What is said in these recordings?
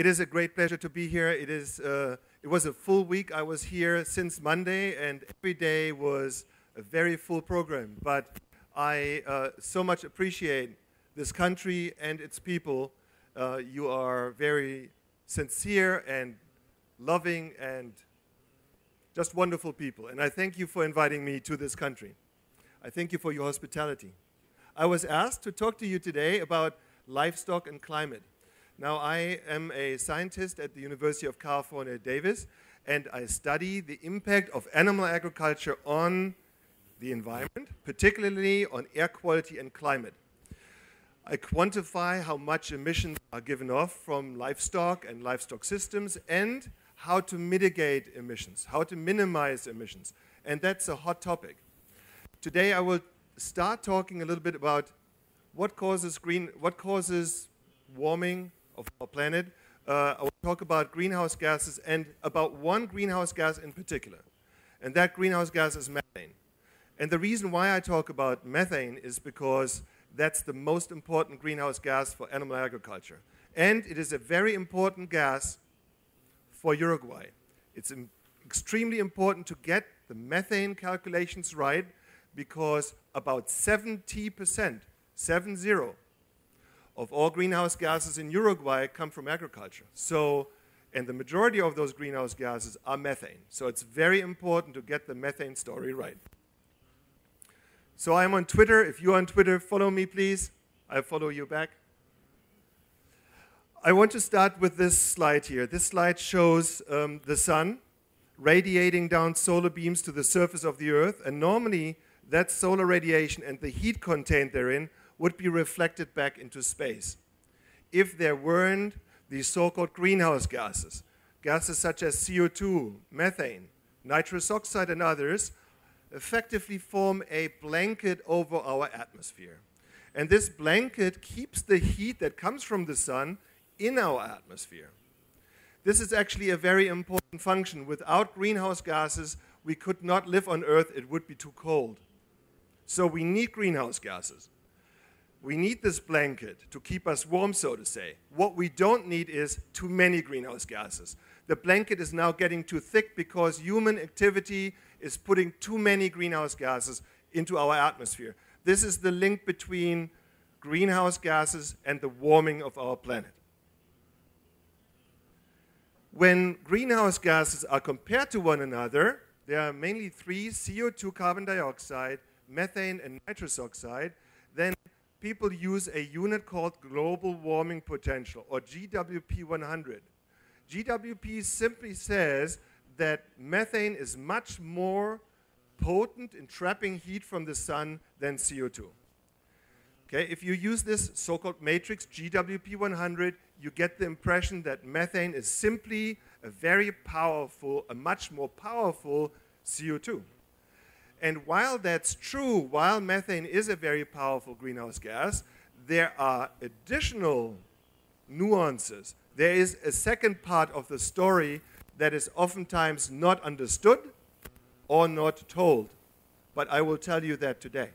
It is a great pleasure to be here. It, is, uh, it was a full week. I was here since Monday, and every day was a very full program. But I uh, so much appreciate this country and its people. Uh, you are very sincere and loving and just wonderful people. And I thank you for inviting me to this country. I thank you for your hospitality. I was asked to talk to you today about livestock and climate. Now, I am a scientist at the University of California, Davis, and I study the impact of animal agriculture on the environment, particularly on air quality and climate. I quantify how much emissions are given off from livestock and livestock systems and how to mitigate emissions, how to minimize emissions. And that's a hot topic. Today I will start talking a little bit about what causes green, what causes warming of our planet. Uh, I will talk about greenhouse gases and about one greenhouse gas in particular. And that greenhouse gas is methane. And the reason why I talk about methane is because that's the most important greenhouse gas for animal agriculture. And it is a very important gas for Uruguay. It's extremely important to get the methane calculations right because about 70%, 7-0, of all greenhouse gases in Uruguay come from agriculture. So, and the majority of those greenhouse gases are methane. So it's very important to get the methane story right. So I'm on Twitter. If you're on Twitter, follow me, please. I'll follow you back. I want to start with this slide here. This slide shows um, the sun radiating down solar beams to the surface of the Earth. And normally, that solar radiation and the heat contained therein would be reflected back into space. If there weren't these so-called greenhouse gases, gases such as CO2, methane, nitrous oxide, and others, effectively form a blanket over our atmosphere. And this blanket keeps the heat that comes from the sun in our atmosphere. This is actually a very important function. Without greenhouse gases, we could not live on Earth, it would be too cold. So we need greenhouse gases. We need this blanket to keep us warm, so to say. What we don't need is too many greenhouse gases. The blanket is now getting too thick because human activity is putting too many greenhouse gases into our atmosphere. This is the link between greenhouse gases and the warming of our planet. When greenhouse gases are compared to one another, there are mainly three CO2 carbon dioxide, methane, and nitrous oxide, then people use a unit called global warming potential, or GWP 100. GWP simply says that methane is much more potent in trapping heat from the sun than CO2. Okay, if you use this so-called matrix GWP 100, you get the impression that methane is simply a very powerful, a much more powerful CO2. And while that's true, while methane is a very powerful greenhouse gas, there are additional nuances. There is a second part of the story that is oftentimes not understood or not told. But I will tell you that today.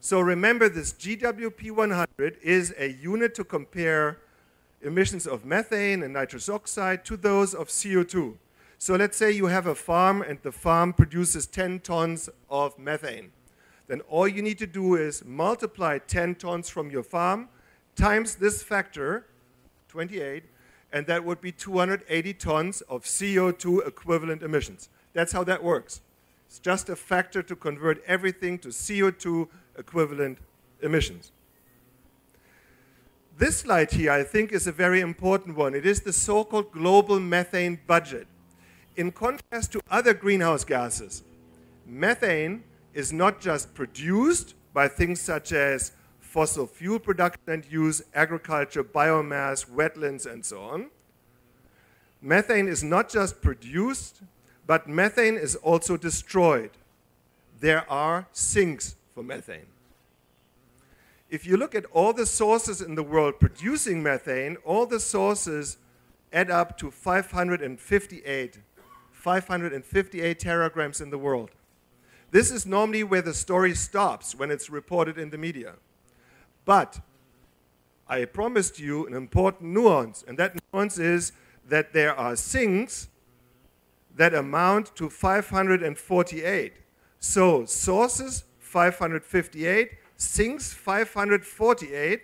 So remember this GWP 100 is a unit to compare emissions of methane and nitrous oxide to those of CO2. So let's say you have a farm and the farm produces 10 tons of methane. Then all you need to do is multiply 10 tons from your farm times this factor, 28, and that would be 280 tons of CO2 equivalent emissions. That's how that works. It's just a factor to convert everything to CO2 equivalent emissions. This slide here, I think, is a very important one. It is the so-called global methane budget in contrast to other greenhouse gases, methane is not just produced by things such as fossil fuel production and use, agriculture, biomass, wetlands, and so on. Methane is not just produced, but methane is also destroyed. There are sinks for methane. If you look at all the sources in the world producing methane, all the sources add up to 558 558 teragrams in the world. This is normally where the story stops when it's reported in the media. But I promised you an important nuance, and that nuance is that there are sinks that amount to 548. So sources 558, sinks 548,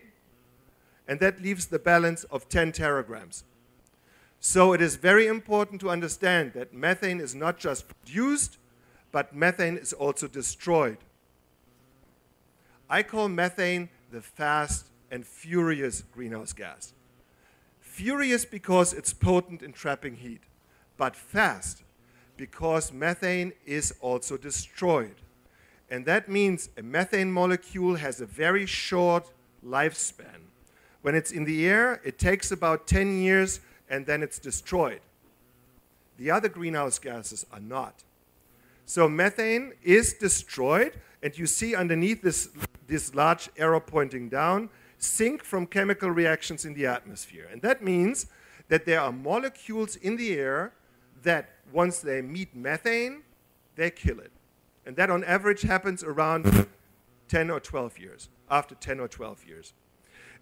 and that leaves the balance of 10 teragrams. So it is very important to understand that methane is not just produced, but methane is also destroyed. I call methane the fast and furious greenhouse gas. Furious because it's potent in trapping heat, but fast because methane is also destroyed. And that means a methane molecule has a very short lifespan. When it's in the air, it takes about 10 years and then it's destroyed. The other greenhouse gases are not. So methane is destroyed, and you see underneath this, this large arrow pointing down, sink from chemical reactions in the atmosphere. And that means that there are molecules in the air that once they meet methane, they kill it. And that on average happens around 10 or 12 years, after 10 or 12 years.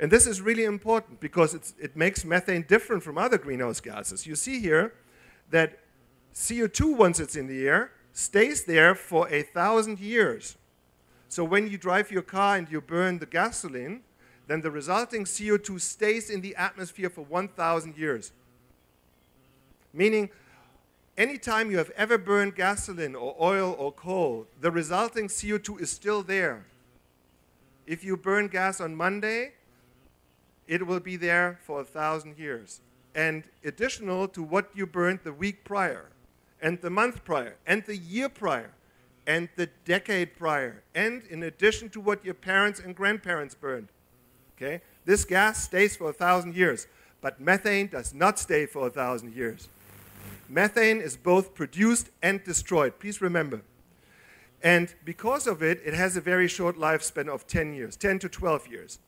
And this is really important because it makes methane different from other greenhouse gases. You see here that CO2, once it's in the air, stays there for a thousand years. So when you drive your car and you burn the gasoline, then the resulting CO2 stays in the atmosphere for 1,000 years. Meaning, anytime you have ever burned gasoline or oil or coal, the resulting CO2 is still there. If you burn gas on Monday, it will be there for a thousand years. And additional to what you burned the week prior, and the month prior, and the year prior, and the decade prior, and in addition to what your parents and grandparents burned. Okay? This gas stays for a thousand years, but methane does not stay for a thousand years. Methane is both produced and destroyed. Please remember. And because of it, it has a very short lifespan of 10 years, 10 to 12 years.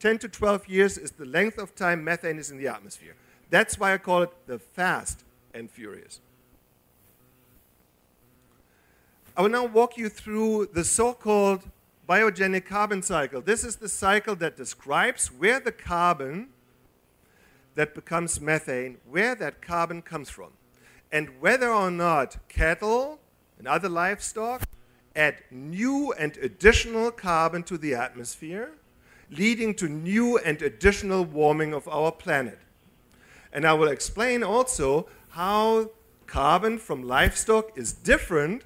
10 to 12 years is the length of time methane is in the atmosphere. That's why I call it the fast and furious. I will now walk you through the so called biogenic carbon cycle. This is the cycle that describes where the carbon that becomes methane, where that carbon comes from, and whether or not cattle and other livestock add new and additional carbon to the atmosphere, leading to new and additional warming of our planet. And I will explain also how carbon from livestock is different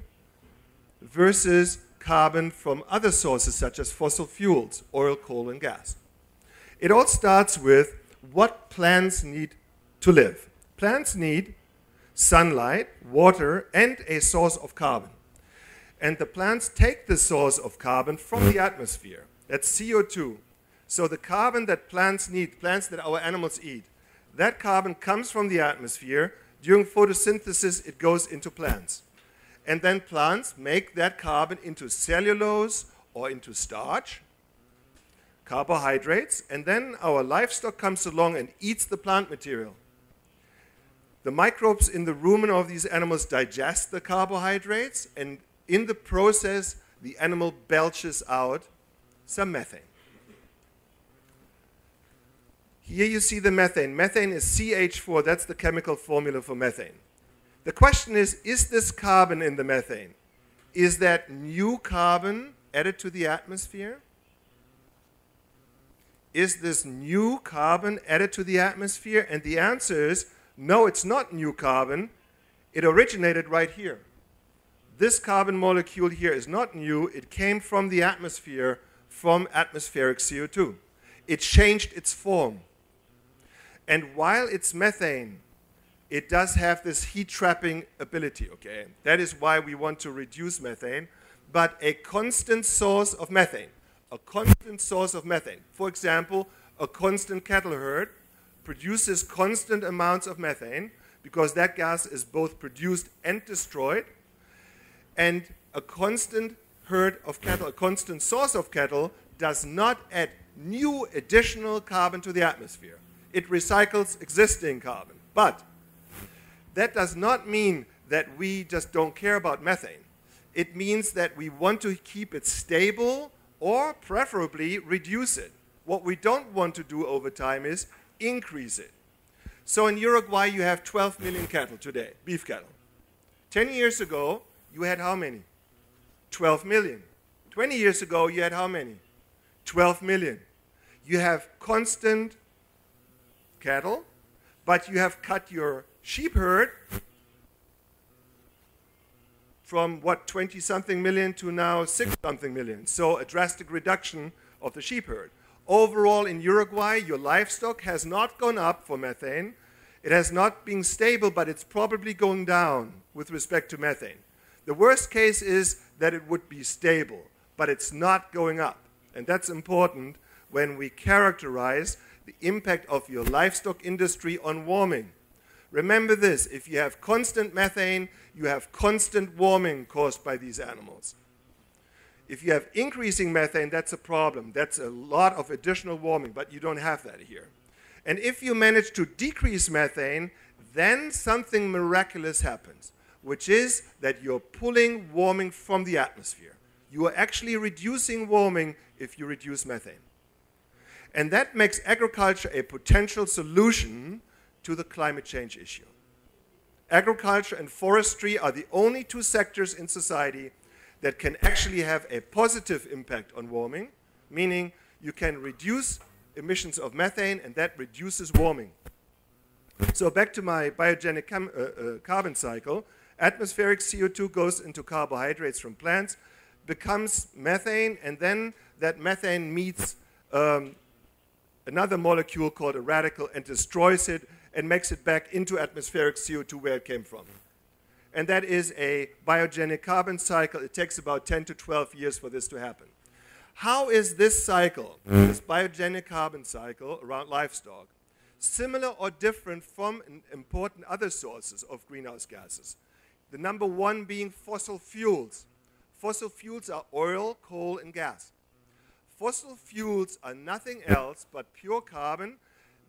versus carbon from other sources such as fossil fuels, oil, coal, and gas. It all starts with what plants need to live. Plants need sunlight, water, and a source of carbon. And the plants take the source of carbon from the atmosphere. That's CO2. So the carbon that plants need, plants that our animals eat, that carbon comes from the atmosphere. During photosynthesis, it goes into plants. And then plants make that carbon into cellulose or into starch, carbohydrates, and then our livestock comes along and eats the plant material. The microbes in the rumen of these animals digest the carbohydrates, and in the process, the animal belches out some methane. Here you see the methane. Methane is CH4, that's the chemical formula for methane. The question is is this carbon in the methane? Is that new carbon added to the atmosphere? Is this new carbon added to the atmosphere? And the answer is no, it's not new carbon. It originated right here. This carbon molecule here is not new. It came from the atmosphere, from atmospheric CO2. It changed its form. And while it's methane, it does have this heat trapping ability, okay? That is why we want to reduce methane, but a constant source of methane, a constant source of methane. For example, a constant cattle herd produces constant amounts of methane because that gas is both produced and destroyed, and a constant herd of cattle, a constant source of cattle, does not add new additional carbon to the atmosphere. It recycles existing carbon. But that does not mean that we just don't care about methane. It means that we want to keep it stable or preferably reduce it. What we don't want to do over time is increase it. So in Uruguay, you have 12 million cattle today, beef cattle. 10 years ago, you had how many? 12 million. 20 years ago, you had how many? 12 million. You have constant cattle, but you have cut your sheep herd from what 20 something million to now 6 something million. So a drastic reduction of the sheep herd. Overall in Uruguay, your livestock has not gone up for methane. It has not been stable, but it's probably going down with respect to methane. The worst case is that it would be stable, but it's not going up. And that's important when we characterize the impact of your livestock industry on warming. Remember this, if you have constant methane, you have constant warming caused by these animals. If you have increasing methane, that's a problem. That's a lot of additional warming, but you don't have that here. And if you manage to decrease methane, then something miraculous happens, which is that you're pulling warming from the atmosphere. You are actually reducing warming if you reduce methane. And that makes agriculture a potential solution to the climate change issue. Agriculture and forestry are the only two sectors in society that can actually have a positive impact on warming, meaning you can reduce emissions of methane and that reduces warming. So back to my biogenic uh, uh, carbon cycle, atmospheric CO2 goes into carbohydrates from plants, becomes methane, and then that methane meets um, another molecule called a radical and destroys it and makes it back into atmospheric CO2 where it came from. And that is a biogenic carbon cycle. It takes about 10 to 12 years for this to happen. How is this cycle, this biogenic carbon cycle around livestock, similar or different from important other sources of greenhouse gases? The number one being fossil fuels. Fossil fuels are oil, coal, and gas. Fossil fuels are nothing else but pure carbon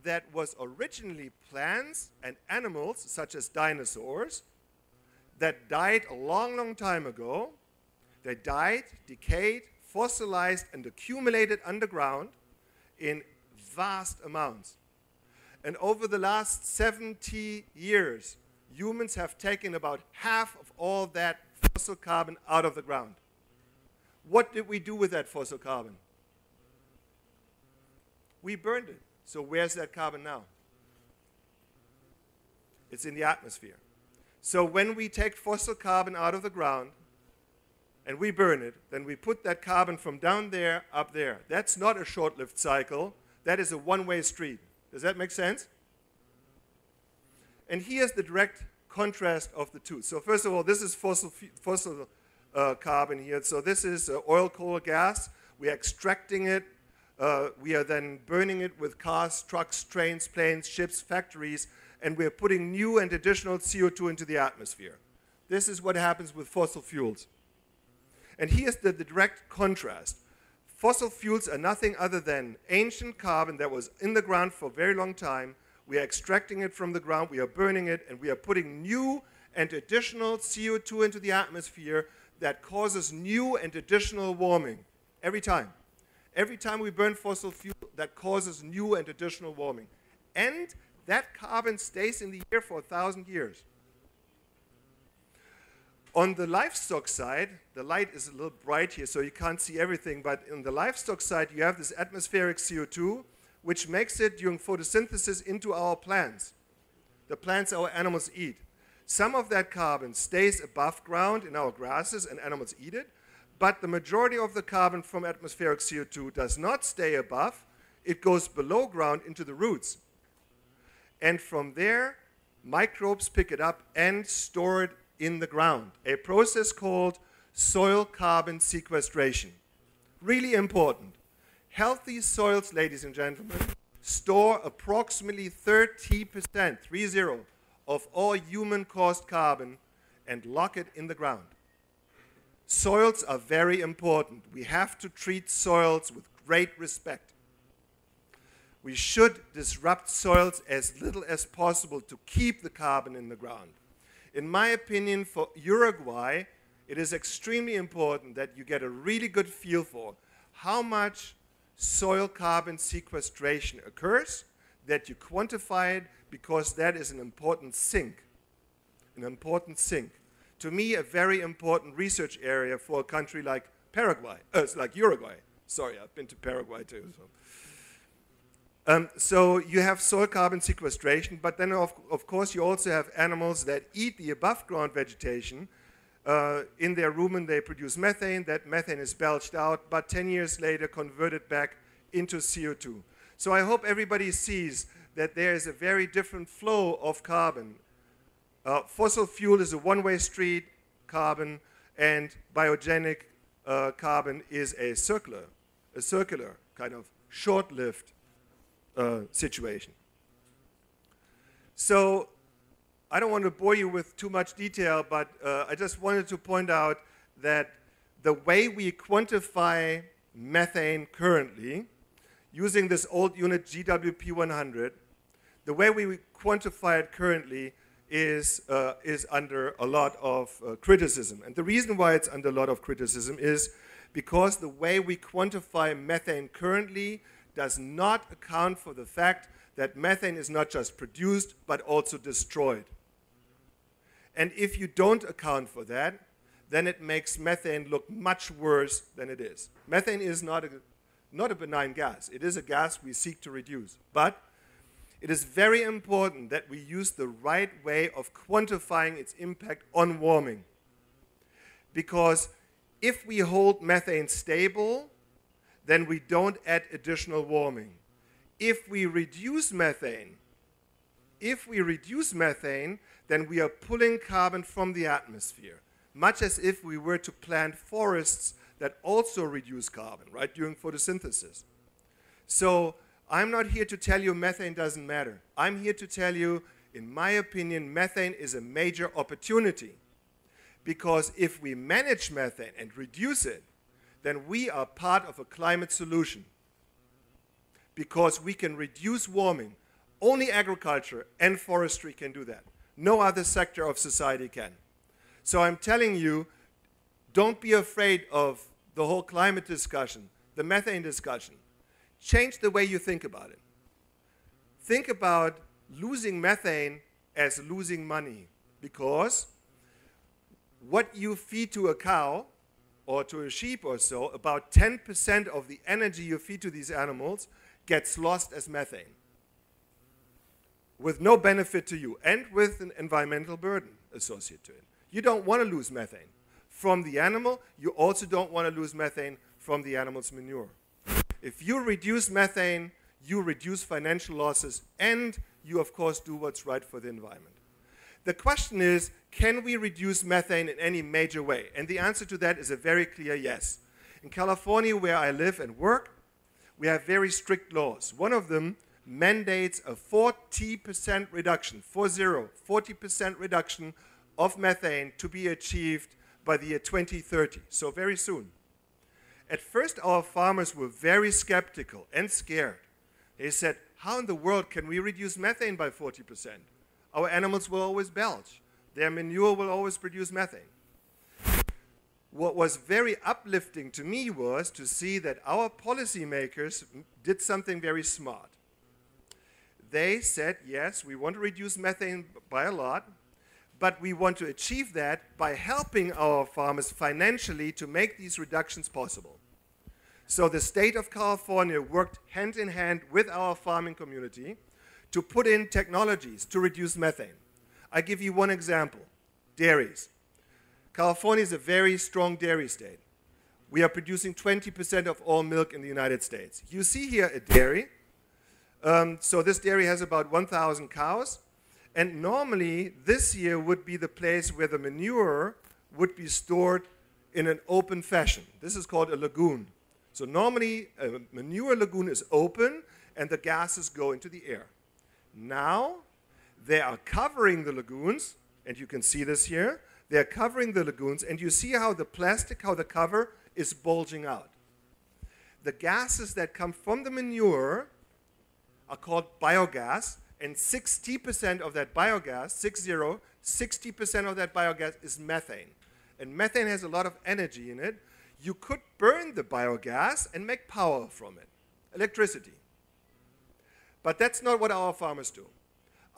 that was originally plants and animals, such as dinosaurs, that died a long, long time ago. They died, decayed, fossilized, and accumulated underground in vast amounts. And over the last 70 years, humans have taken about half of all that fossil carbon out of the ground. What did we do with that fossil carbon? We burned it. So where's that carbon now? It's in the atmosphere. So when we take fossil carbon out of the ground and we burn it, then we put that carbon from down there up there. That's not a short-lived cycle. That is a one-way street. Does that make sense? And here's the direct contrast of the two. So first of all, this is fossil, fossil uh, carbon here. So this is uh, oil, coal, gas. We're extracting it uh, we are then burning it with cars, trucks, trains, planes, ships, factories, and we're putting new and additional CO2 into the atmosphere. This is what happens with fossil fuels. And here's the, the direct contrast. Fossil fuels are nothing other than ancient carbon that was in the ground for a very long time. We are extracting it from the ground, we are burning it, and we are putting new and additional CO2 into the atmosphere that causes new and additional warming every time. Every time we burn fossil fuel, that causes new and additional warming. And that carbon stays in the air for a thousand years. On the livestock side, the light is a little bright here, so you can't see everything, but on the livestock side, you have this atmospheric CO2, which makes it during photosynthesis into our plants. The plants our animals eat. Some of that carbon stays above ground in our grasses and animals eat it, but the majority of the carbon from atmospheric CO2 does not stay above, it goes below ground into the roots. And from there, microbes pick it up and store it in the ground, a process called soil carbon sequestration. Really important. Healthy soils, ladies and gentlemen, store approximately 30%, 30, of all human caused carbon and lock it in the ground. Soils are very important. We have to treat soils with great respect. We should disrupt soils as little as possible to keep the carbon in the ground. In my opinion, for Uruguay, it is extremely important that you get a really good feel for how much soil carbon sequestration occurs, that you quantify it because that is an important sink. An important sink. To me, a very important research area for a country like Paraguay, uh, like Uruguay. Sorry, I've been to Paraguay too. So. Um, so you have soil carbon sequestration, but then of, of, course you also have animals that eat the above ground vegetation. Uh, in their rumen they produce methane, that methane is belched out, but 10 years later converted back into CO2. So I hope everybody sees that there is a very different flow of carbon. Uh, fossil fuel is a one-way street carbon, and biogenic uh, carbon is a circular, a circular kind of short-lived uh, situation. So I don't want to bore you with too much detail, but uh, I just wanted to point out that the way we quantify methane currently, using this old unit GWP100, the way we quantify it currently is, uh, is under a lot of uh, criticism. And the reason why it's under a lot of criticism is because the way we quantify methane currently does not account for the fact that methane is not just produced, but also destroyed. And if you don't account for that, then it makes methane look much worse than it is. Methane is not a, not a benign gas. It is a gas we seek to reduce. But it is very important that we use the right way of quantifying its impact on warming. Because if we hold methane stable, then we don't add additional warming. If we reduce methane, if we reduce methane, then we are pulling carbon from the atmosphere, much as if we were to plant forests that also reduce carbon, right, during photosynthesis. So I'm not here to tell you methane doesn't matter. I'm here to tell you, in my opinion, methane is a major opportunity. Because if we manage methane and reduce it, then we are part of a climate solution because we can reduce warming. Only agriculture and forestry can do that. No other sector of society can. So I'm telling you, don't be afraid of the whole climate discussion, the methane discussion. Change the way you think about it. Think about losing methane as losing money because what you feed to a cow or to a sheep or so, about 10% of the energy you feed to these animals gets lost as methane with no benefit to you and with an environmental burden associated to it. You don't want to lose methane from the animal. You also don't want to lose methane from the animal's manure. If you reduce methane, you reduce financial losses and you, of course, do what's right for the environment. The question is, can we reduce methane in any major way? And the answer to that is a very clear yes. In California, where I live and work, we have very strict laws. One of them mandates a 40% reduction, 40, 40% reduction of methane to be achieved by the year 2030, so very soon. At first, our farmers were very skeptical and scared. They said, how in the world can we reduce methane by 40%? Our animals will always belch. Their manure will always produce methane. What was very uplifting to me was to see that our policymakers did something very smart. They said, yes, we want to reduce methane by a lot, but we want to achieve that by helping our farmers financially to make these reductions possible. So the state of California worked hand in hand with our farming community to put in technologies to reduce methane. I give you one example, dairies. California is a very strong dairy state. We are producing 20% of all milk in the United States. You see here a dairy. Um, so this dairy has about 1,000 cows. And normally, this year would be the place where the manure would be stored in an open fashion. This is called a lagoon. So normally, a manure lagoon is open and the gases go into the air. Now, they are covering the lagoons, and you can see this here. They're covering the lagoons, and you see how the plastic, how the cover is bulging out. The gases that come from the manure are called biogas, and 60% of that biogas, 60, 60% of that biogas is methane. And methane has a lot of energy in it. You could burn the biogas and make power from it. electricity. But that's not what our farmers do.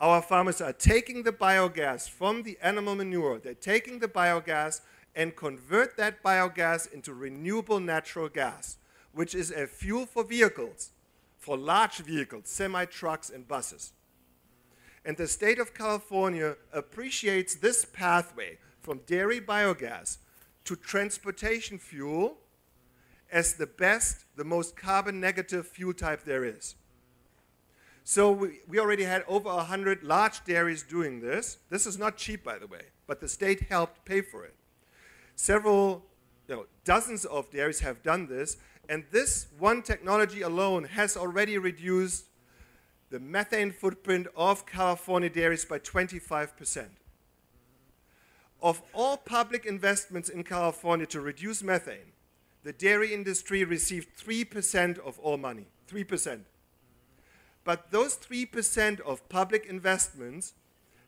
Our farmers are taking the biogas from the animal manure, they're taking the biogas and convert that biogas into renewable natural gas, which is a fuel for vehicles, for large vehicles, semi trucks, and buses. And the state of California appreciates this pathway from dairy biogas to transportation fuel as the best, the most carbon negative fuel type there is. So we, we already had over 100 large dairies doing this. This is not cheap, by the way, but the state helped pay for it. Several, you know, dozens of dairies have done this, and this one technology alone has already reduced the methane footprint of California dairies by 25%. Of all public investments in California to reduce methane, the dairy industry received 3% of all money. 3%. But those 3% of public investments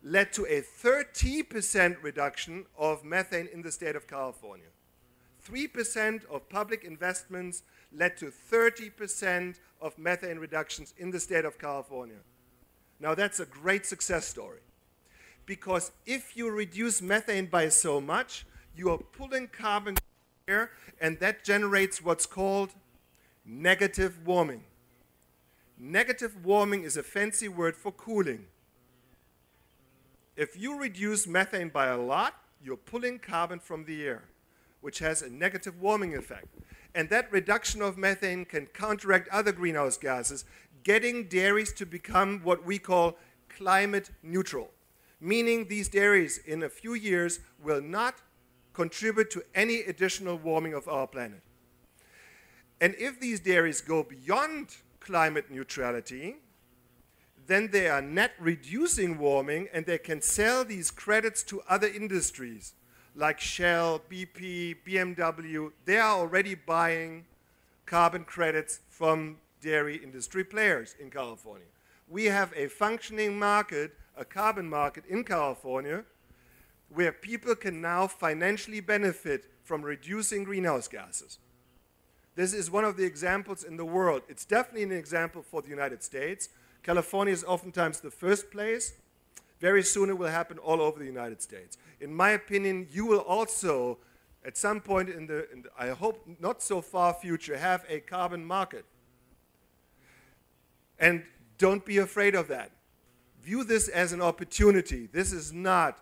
led to a 30% reduction of methane in the state of California. 3% of public investments led to 30% of methane reductions in the state of California. Now, that's a great success story. Because if you reduce methane by so much, you are pulling carbon air, and that generates what's called negative warming. Negative warming is a fancy word for cooling. If you reduce methane by a lot, you're pulling carbon from the air, which has a negative warming effect. And that reduction of methane can counteract other greenhouse gases, getting dairies to become what we call climate neutral, meaning these dairies in a few years will not contribute to any additional warming of our planet. And if these dairies go beyond climate neutrality, then they are net reducing warming and they can sell these credits to other industries like Shell, BP, BMW. They are already buying carbon credits from dairy industry players in California. We have a functioning market, a carbon market in California, where people can now financially benefit from reducing greenhouse gases. This is one of the examples in the world. It's definitely an example for the United States. California is oftentimes the first place. Very soon it will happen all over the United States. In my opinion, you will also, at some point in the, in the I hope not so far future, have a carbon market. And don't be afraid of that. View this as an opportunity. This is not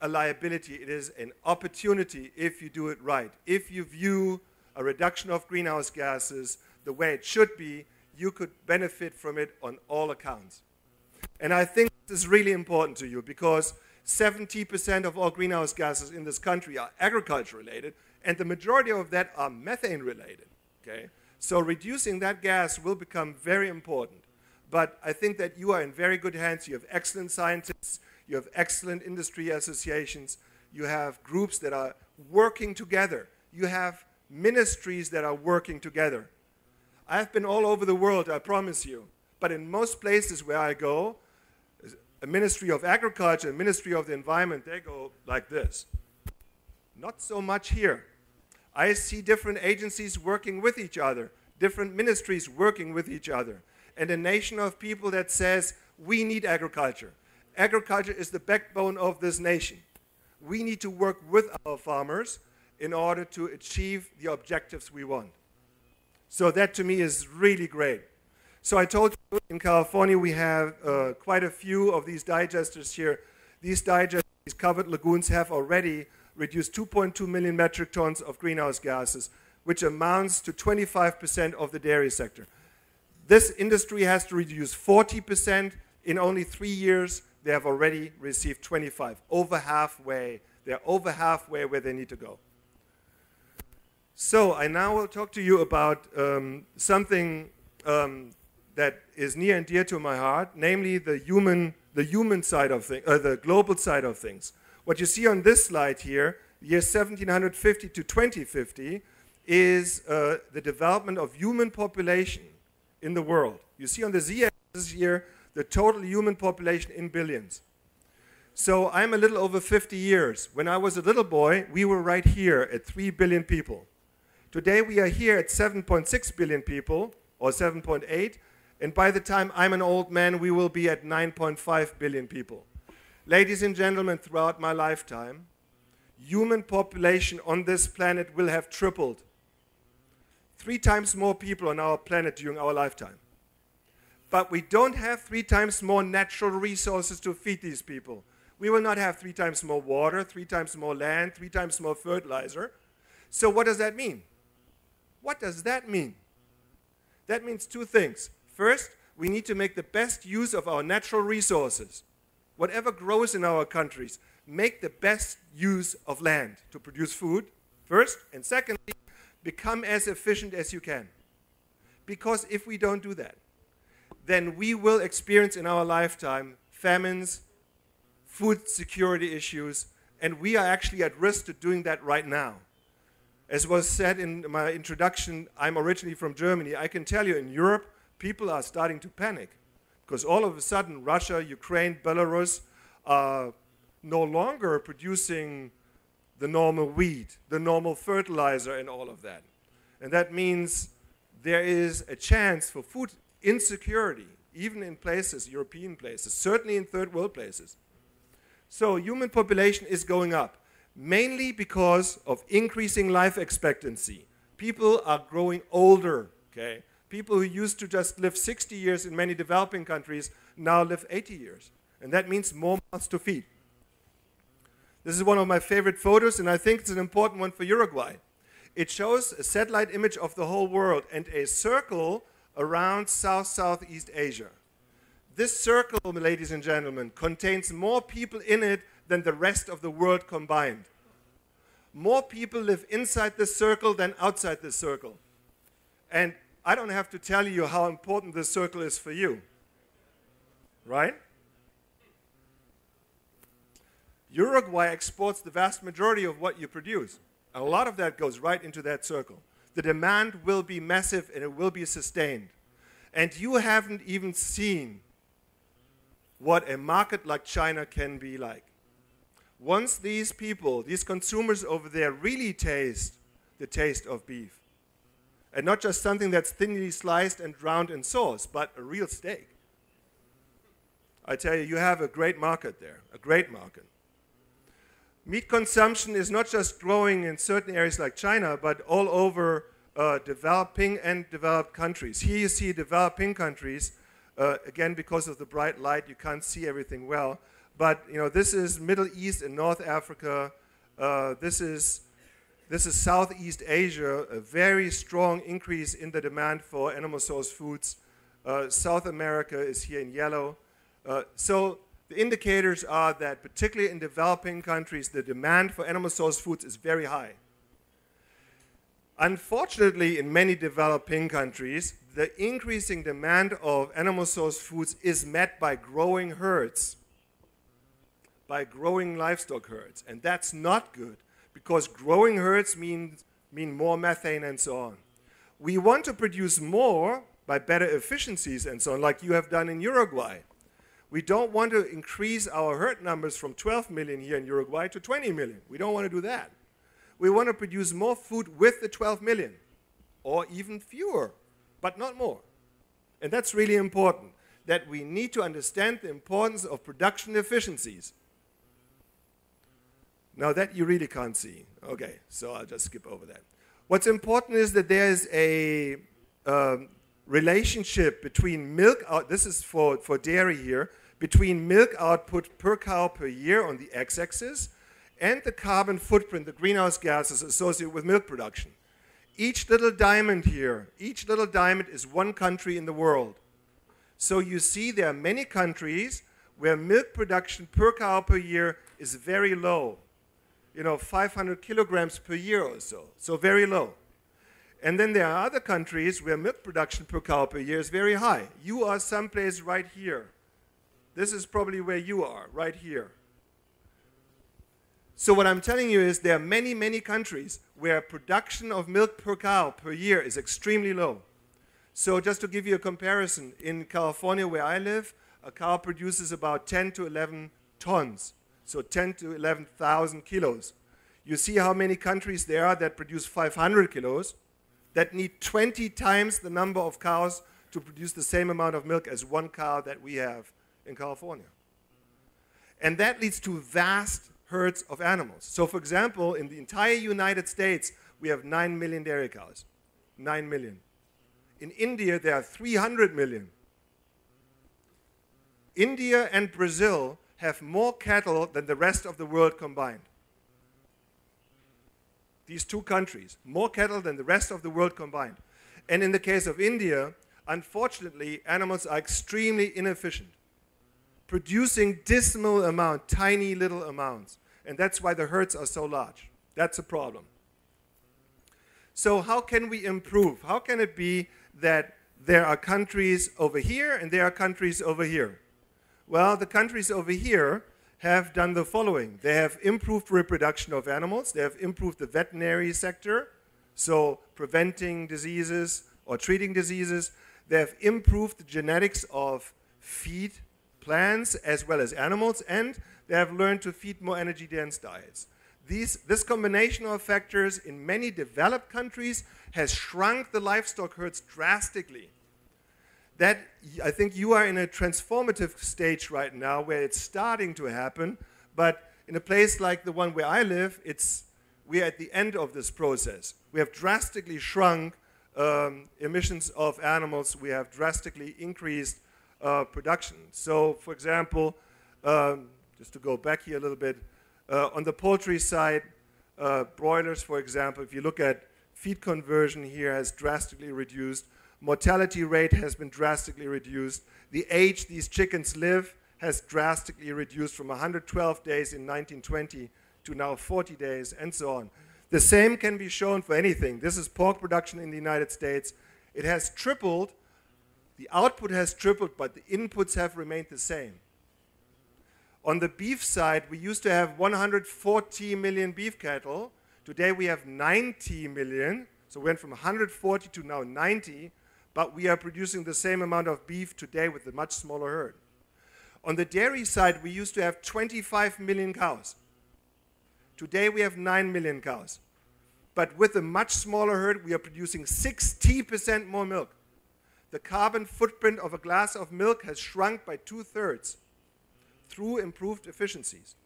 a liability, it is an opportunity if you do it right. If you view a reduction of greenhouse gases the way it should be, you could benefit from it on all accounts. And I think this is really important to you because 70% of all greenhouse gases in this country are agriculture related, and the majority of that are methane related. Okay? So reducing that gas will become very important. But I think that you are in very good hands. You have excellent scientists, you have excellent industry associations, you have groups that are working together, you have ministries that are working together. I've been all over the world, I promise you. But in most places where I go, a Ministry of Agriculture, a Ministry of the Environment, they go like this. Not so much here. I see different agencies working with each other, different ministries working with each other, and a nation of people that says, we need agriculture. Agriculture is the backbone of this nation. We need to work with our farmers in order to achieve the objectives we want. So that to me is really great. So I told you in California we have uh, quite a few of these digesters here. These digesters, these covered lagoons have already reduced 2.2 million metric tons of greenhouse gases, which amounts to 25% of the dairy sector. This industry has to reduce 40% in only three years. They have already received 25, over halfway. They're over halfway where they need to go. So I now will talk to you about um, something um, that is near and dear to my heart, namely the human, the human side of things, uh, the global side of things. What you see on this slide here, year 1750 to 2050, is uh, the development of human population in the world. You see on the z-axis here the total human population in billions. So I'm a little over 50 years. When I was a little boy, we were right here at 3 billion people. Today we are here at 7.6 billion people, or 7.8. And by the time I'm an old man, we will be at 9.5 billion people. Ladies and gentlemen, throughout my lifetime, human population on this planet will have tripled. Three times more people on our planet during our lifetime. But we don't have three times more natural resources to feed these people. We will not have three times more water, three times more land, three times more fertilizer. So, what does that mean? What does that mean? That means two things. First, we need to make the best use of our natural resources. Whatever grows in our countries, make the best use of land to produce food, first. And secondly, become as efficient as you can. Because if we don't do that, then we will experience in our lifetime famines, food security issues, and we are actually at risk to doing that right now. As was said in my introduction, I'm originally from Germany. I can tell you in Europe, people are starting to panic because all of a sudden Russia, Ukraine, Belarus are no longer producing the normal weed, the normal fertilizer, and all of that. And that means there is a chance for food insecurity, even in places, European places, certainly in third world places. So human population is going up mainly because of increasing life expectancy. People are growing older, okay? People who used to just live 60 years in many developing countries now live 80 years. And that means more mouths to feed. This is one of my favorite photos, and I think it's an important one for Uruguay. It shows a satellite image of the whole world and a circle around South Southeast Asia. This circle, ladies and gentlemen, contains more people in it than the rest of the world combined. More people live inside this circle than outside this circle. And I don't have to tell you how important this circle is for you. Right? Uruguay exports the vast majority of what you produce. A lot of that goes right into that circle. The demand will be massive and it will be sustained. And you haven't even seen what a market like China can be like once these people, these consumers over there, really taste the taste of beef, and not just something that's thinly sliced and drowned in sauce, but a real steak, I tell you, you have a great market there, a great market. Meat consumption is not just growing in certain areas like China, but all over uh, developing and developed countries. Here you see developing countries. Uh, again, because of the bright light, you can't see everything well. But you know, this is Middle East and North Africa. Uh, this is this is Southeast Asia, a very strong increase in the demand for animal source foods. Uh, South America is here in yellow. Uh, so the indicators are that, particularly in developing countries, the demand for animal source foods is very high. Unfortunately, in many developing countries, the increasing demand of animal source foods is met by growing herds by growing livestock herds. And that's not good because growing herds mean, mean more methane and so on. We want to produce more by better efficiencies and so on, like you have done in Uruguay. We don't want to increase our herd numbers from 12 million here in Uruguay to 20 million. We don't want to do that. We want to produce more food with the 12 million, or even fewer, but not more. And that's really important, that we need to understand the importance of production efficiencies. Now that you really can't see. Okay, so I'll just skip over that. What's important is that there's a um, relationship between milk out, this is for, for dairy here, between milk output per cow per year on the x-axis and the carbon footprint, the greenhouse gases associated with milk production. Each little diamond here, each little diamond is one country in the world. So you see there are many countries where milk production per cow per year is very low you know, 500 kilograms per year or so, so very low. And then there are other countries where milk production per cow per year is very high. You are someplace right here. This is probably where you are, right here. So what I'm telling you is there are many, many countries where production of milk per cow per year is extremely low. So just to give you a comparison, in California where I live, a cow produces about 10 to 11 tons so 10 to 11,000 kilos. You see how many countries there are that produce 500 kilos, that need 20 times the number of cows to produce the same amount of milk as one cow that we have in California. And that leads to vast herds of animals. So, for example, in the entire United States, we have 9 million dairy cows. 9 million. In India, there are 300 million. India and Brazil have more cattle than the rest of the world combined. These two countries, more cattle than the rest of the world combined. And in the case of India, unfortunately, animals are extremely inefficient, producing dismal amount, tiny little amounts. And that's why the herds are so large. That's a problem. So how can we improve? How can it be that there are countries over here and there are countries over here? Well, the countries over here have done the following. They have improved reproduction of animals. They have improved the veterinary sector, so preventing diseases or treating diseases. They have improved the genetics of feed plants as well as animals, and they have learned to feed more energy-dense diets. These, this combination of factors in many developed countries has shrunk the livestock herds drastically. That, I think you are in a transformative stage right now where it's starting to happen, but in a place like the one where I live, it's, we're at the end of this process. We have drastically shrunk um, emissions of animals. We have drastically increased uh, production. So, for example, um, just to go back here a little bit, uh, on the poultry side, uh, broilers, for example, if you look at feed conversion here has drastically reduced. Mortality rate has been drastically reduced. The age these chickens live has drastically reduced from 112 days in 1920 to now 40 days, and so on. The same can be shown for anything. This is pork production in the United States. It has tripled. The output has tripled, but the inputs have remained the same. On the beef side, we used to have 140 million beef cattle. Today we have 90 million. So we went from 140 to now 90, but we are producing the same amount of beef today with a much smaller herd. On the dairy side, we used to have 25 million cows. Today we have 9 million cows. But with a much smaller herd, we are producing 60% more milk. The carbon footprint of a glass of milk has shrunk by two thirds through improved efficiencies.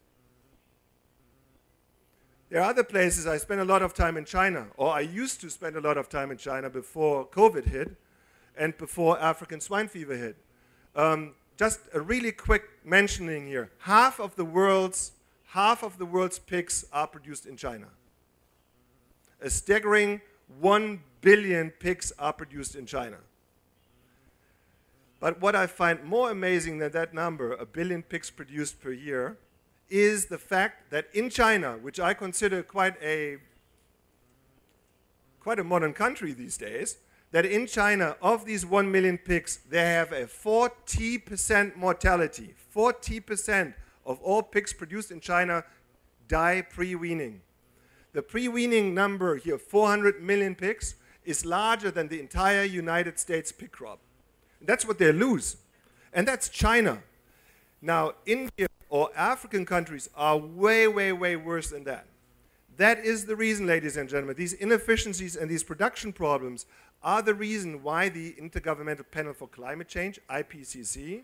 There are other places, I spend a lot of time in China, or I used to spend a lot of time in China before COVID hit and before African swine fever hit. Um, just a really quick mentioning here. Half of the world's half of the world's pigs are produced in China. A staggering 1 billion pigs are produced in China. But what I find more amazing than that number, a billion pigs produced per year, is the fact that in China, which I consider quite a quite a modern country these days, that in China, of these 1 million pigs, they have a 40% mortality. 40% of all pigs produced in China die pre-weaning. The pre-weaning number here, 400 million pigs, is larger than the entire United States pig crop. That's what they lose. And that's China. Now, India or African countries are way, way, way worse than that. That is the reason, ladies and gentlemen. These inefficiencies and these production problems are the reason why the Intergovernmental Panel for Climate Change, IPCC,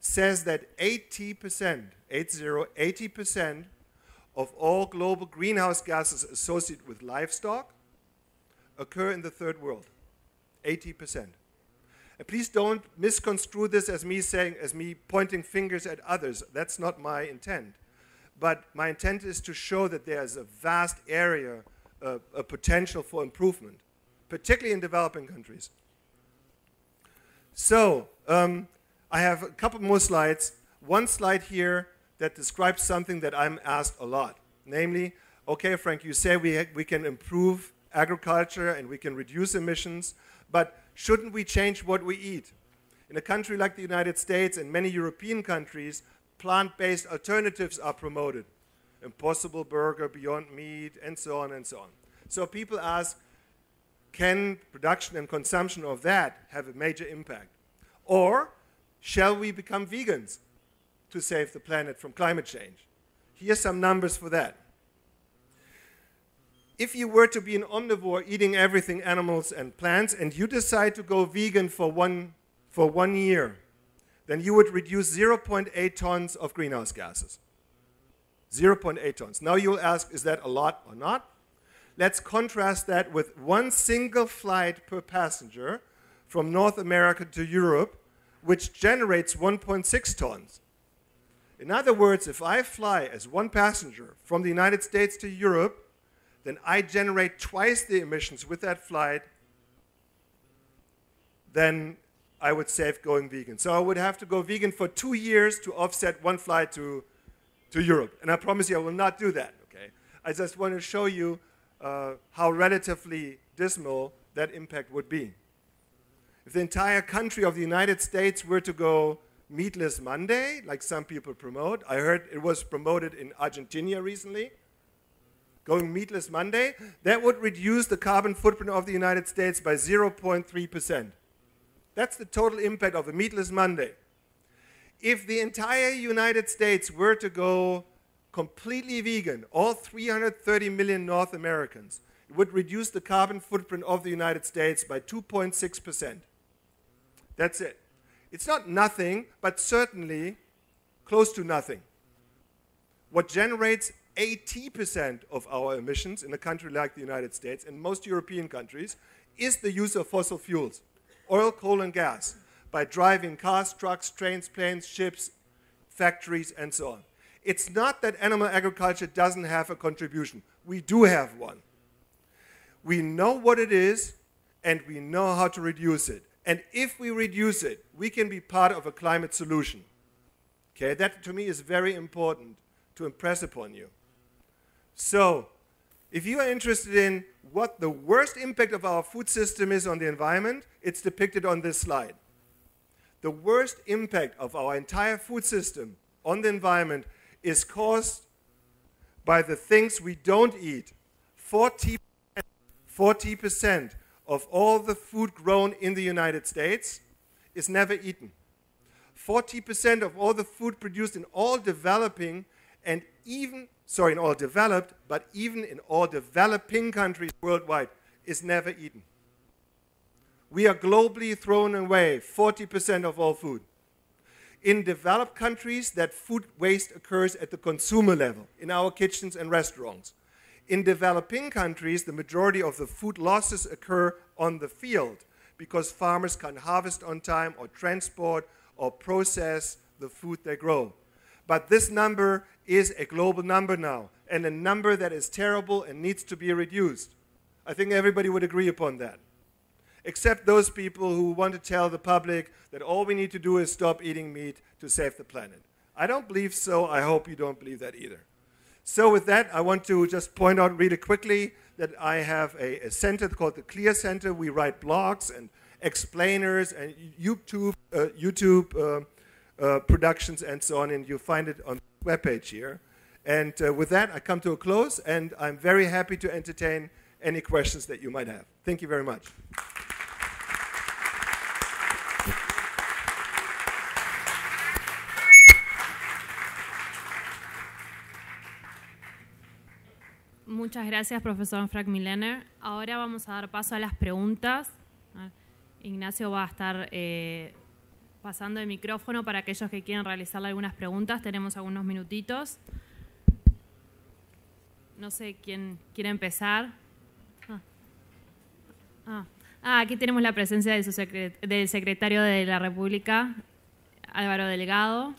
says that 80%, 80, 80% of all global greenhouse gases associated with livestock occur in the third world. 80%. And please don't misconstrue this as me saying, as me pointing fingers at others. That's not my intent. But my intent is to show that there's a vast area, uh, a potential for improvement, particularly in developing countries. So, um, I have a couple more slides. One slide here that describes something that I'm asked a lot. Namely, okay, Frank, you say we, we can improve agriculture and we can reduce emissions, but shouldn't we change what we eat? In a country like the United States and many European countries, plant-based alternatives are promoted. Impossible Burger, Beyond Meat, and so on and so on. So people ask, can production and consumption of that have a major impact? Or shall we become vegans to save the planet from climate change? Here's some numbers for that. If you were to be an omnivore eating everything animals and plants and you decide to go vegan for one, for one year, then you would reduce 0.8 tons of greenhouse gases. 0.8 tons. Now you'll ask, is that a lot or not? Let's contrast that with one single flight per passenger from North America to Europe, which generates 1.6 tons. In other words, if I fly as one passenger from the United States to Europe, then I generate twice the emissions with that flight than I would save going vegan. So I would have to go vegan for two years to offset one flight to, to Europe. And I promise you I will not do that, okay? I just want to show you uh, how relatively dismal that impact would be. If the entire country of the United States were to go meatless Monday, like some people promote, I heard it was promoted in Argentina recently, going meatless Monday, that would reduce the carbon footprint of the United States by 0.3%. That's the total impact of a meatless Monday. If the entire United States were to go completely vegan, all 330 million North Americans, it would reduce the carbon footprint of the United States by 2.6%. That's it. It's not nothing, but certainly close to nothing. What generates 80% of our emissions in a country like the United States and most European countries is the use of fossil fuels, oil, coal, and gas, by driving cars, trucks, trains, planes, ships, factories, and so on. It's not that animal agriculture doesn't have a contribution. We do have one. We know what it is, and we know how to reduce it. And if we reduce it, we can be part of a climate solution. Okay, that to me is very important to impress upon you. So, if you are interested in what the worst impact of our food system is on the environment, it's depicted on this slide. The worst impact of our entire food system on the environment is caused by the things we don't eat. 40 40% of all the food grown in the United States is never eaten. 40% of all the food produced in all developing and even, sorry, in all developed, but even in all developing countries worldwide is never eaten. We are globally thrown away 40% of all food. In developed countries, that food waste occurs at the consumer level, in our kitchens and restaurants. In developing countries, the majority of the food losses occur on the field because farmers can't harvest on time or transport or process the food they grow. But this number is a global number now, and a number that is terrible and needs to be reduced. I think everybody would agree upon that. Except those people who want to tell the public that all we need to do is stop eating meat to save the planet. I don't believe so. I hope you don't believe that either. So, with that, I want to just point out really quickly that I have a, a center called the Clear Center. We write blogs and explainers and YouTube, uh, YouTube uh, uh, productions and so on, and you'll find it on the webpage here. And uh, with that, I come to a close, and I'm very happy to entertain any questions that you might have. Thank you very much. Muchas gracias, profesor Frank Mitloehner. Ahora vamos a dar paso a las preguntas. Ignacio va a estar eh, pasando el micrófono para aquellos que quieran realizarle algunas preguntas. Tenemos algunos minutitos. No sé quién quiere empezar. Ah, ah. ah aquí tenemos la presencia del secretario de la República, Álvaro Delgado.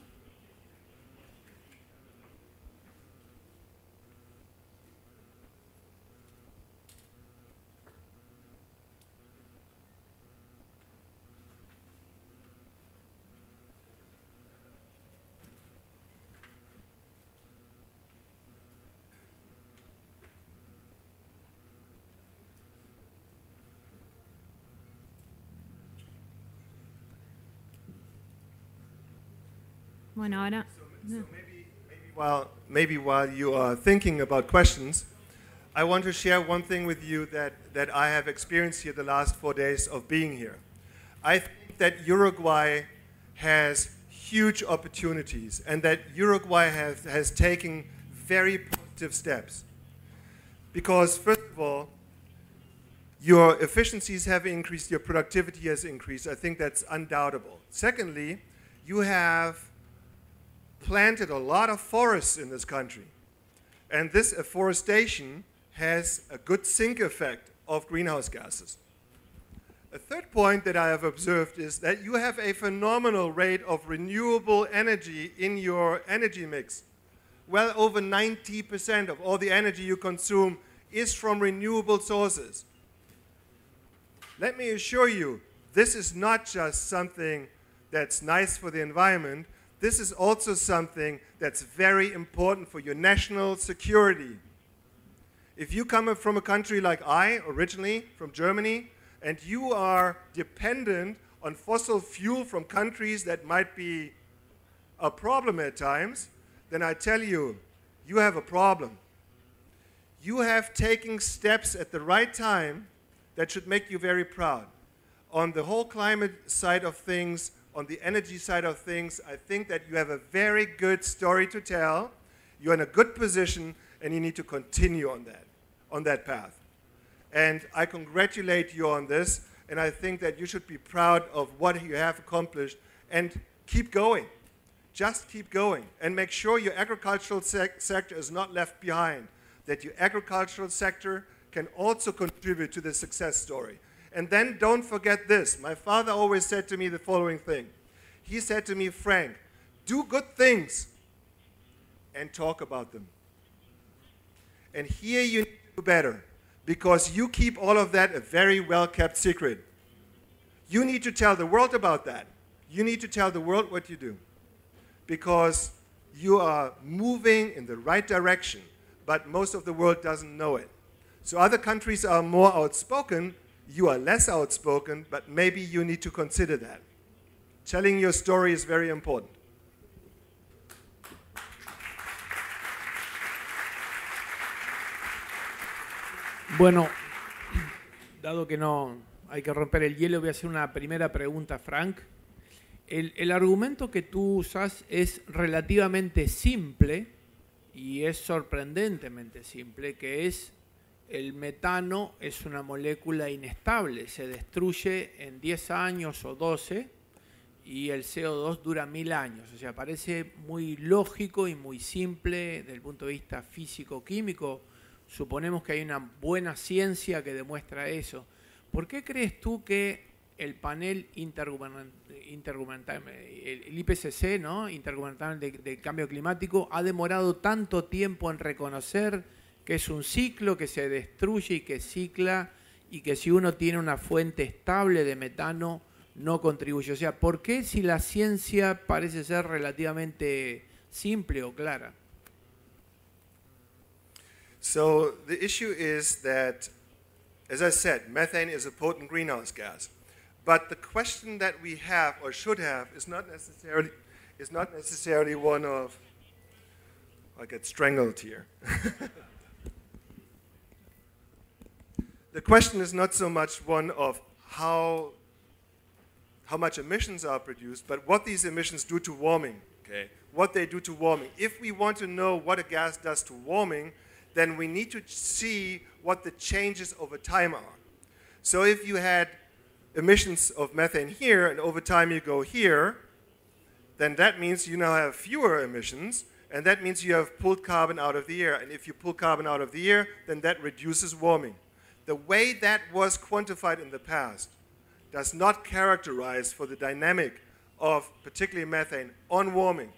Ahora. So, so maybe, maybe, while, maybe while you are thinking about questions, I want to share one thing with you that, that I have experienced here the last four days of being here. I think that Uruguay has huge opportunities and that Uruguay has, has taken very positive steps. Because, first of all, your efficiencies have increased, your productivity has increased. I think that's undoubtable. Secondly, you have planted a lot of forests in this country. And this afforestation has a good sink effect of greenhouse gases. A third point that I have observed is that you have a phenomenal rate of renewable energy in your energy mix. Well over 90% of all the energy you consume is from renewable sources. Let me assure you, this is not just something that's nice for the environment, this is also something that's very important for your national security. If you come from a country like I, originally from Germany, and you are dependent on fossil fuel from countries that might be a problem at times, then I tell you, you have a problem. You have taken steps at the right time that should make you very proud. On the whole climate side of things, on the energy side of things, I think that you have a very good story to tell. You're in a good position, and you need to continue on that, on that path. And I congratulate you on this, and I think that you should be proud of what you have accomplished and keep going. Just keep going and make sure your agricultural sec sector is not left behind, that your agricultural sector can also contribute to the success story. And then don't forget this. My father always said to me the following thing. He said to me, Frank, do good things and talk about them. And here you do better because you keep all of that a very well kept secret. You need to tell the world about that. You need to tell the world what you do because you are moving in the right direction, but most of the world doesn't know it. So other countries are more outspoken you are less outspoken, but maybe you need to consider that. Telling your story is very important. Bueno, dado que no hay que romper el hielo, voy a hacer una primera pregunta, Frank. El, el, argumento que tú usas es relativamente simple y es sorprendentemente simple, que es el metano es una molécula inestable, se destruye en 10 años o 12 y el CO2 dura mil años. O sea, parece muy lógico y muy simple desde el punto de vista físico-químico. Suponemos que hay una buena ciencia que demuestra eso. ¿Por qué crees tú que el panel intergubernamental, el IPCC, ¿no? intergubernamental de cambio climático, ha demorado tanto tiempo en reconocer que es un ciclo que se destruye y que cicla y que si uno tiene una fuente estable de metano no contribuye. O sea, ¿por qué si la ciencia parece ser relativamente simple o clara? So the issue is that, as I said, methane is a potent greenhouse gas. But the question that we have or should have is not necessarily is not necessarily one of I get strangled here. the question is not so much one of how, how much emissions are produced, but what these emissions do to warming, okay? What they do to warming. If we want to know what a gas does to warming, then we need to see what the changes over time are. So if you had emissions of methane here, and over time you go here, then that means you now have fewer emissions, and that means you have pulled carbon out of the air. And if you pull carbon out of the air, then that reduces warming the way that was quantified in the past does not characterize for the dynamic of particularly methane on warming.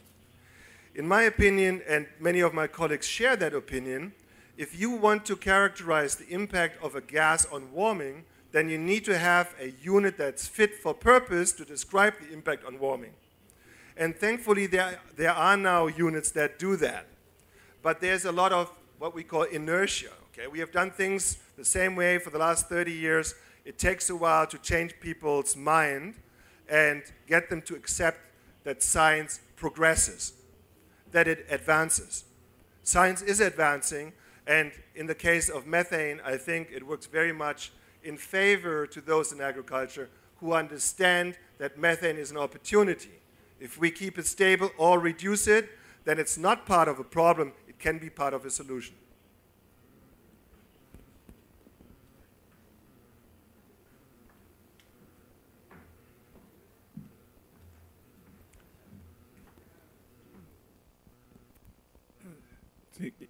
In my opinion, and many of my colleagues share that opinion, if you want to characterize the impact of a gas on warming, then you need to have a unit that's fit for purpose to describe the impact on warming. And thankfully, there, there are now units that do that. But there's a lot of what we call inertia. Okay? We have done things the same way for the last 30 years. It takes a while to change people's mind and get them to accept that science progresses, that it advances. Science is advancing, and in the case of methane, I think it works very much in favor to those in agriculture who understand that methane is an opportunity. If we keep it stable or reduce it, then it's not part of a problem, it can be part of a solution.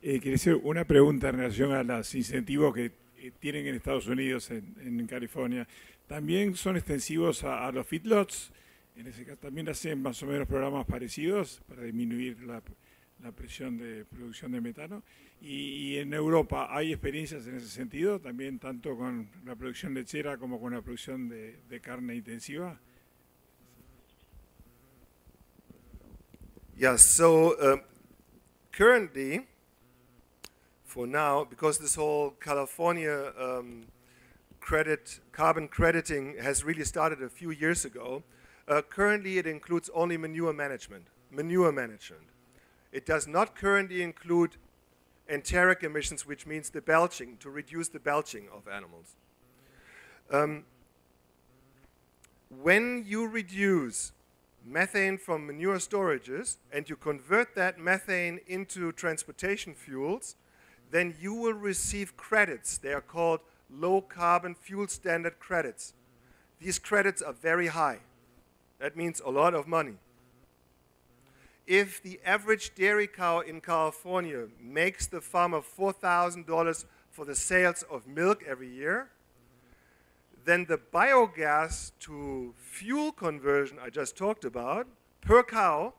Eh, quería hacer una pregunta en relación a los incentivos que eh, tienen en Estados Unidos, en, en California. ¿También son extensivos a, los feedlots? En ese caso, ¿también hacen más o menos programas parecidos para disminuir la, presión de producción de metano? Y, en Europa, ¿hay experiencias en ese sentido? También tanto con la producción lechera como con la producción de, carne intensiva? Yeah, so uh, currently, for now, because this whole California um, credit, carbon crediting has really started a few years ago, uh, currently it includes only manure management. Manure management. It does not currently include enteric emissions, which means the belching, to reduce the belching of animals. Um, when you reduce methane from manure storages and you convert that methane into transportation fuels, then you will receive credits. They are called low carbon fuel standard credits. These credits are very high. That means a lot of money. If the average dairy cow in California makes the farmer $4,000 for the sales of milk every year, then the biogas to fuel conversion I just talked about per cow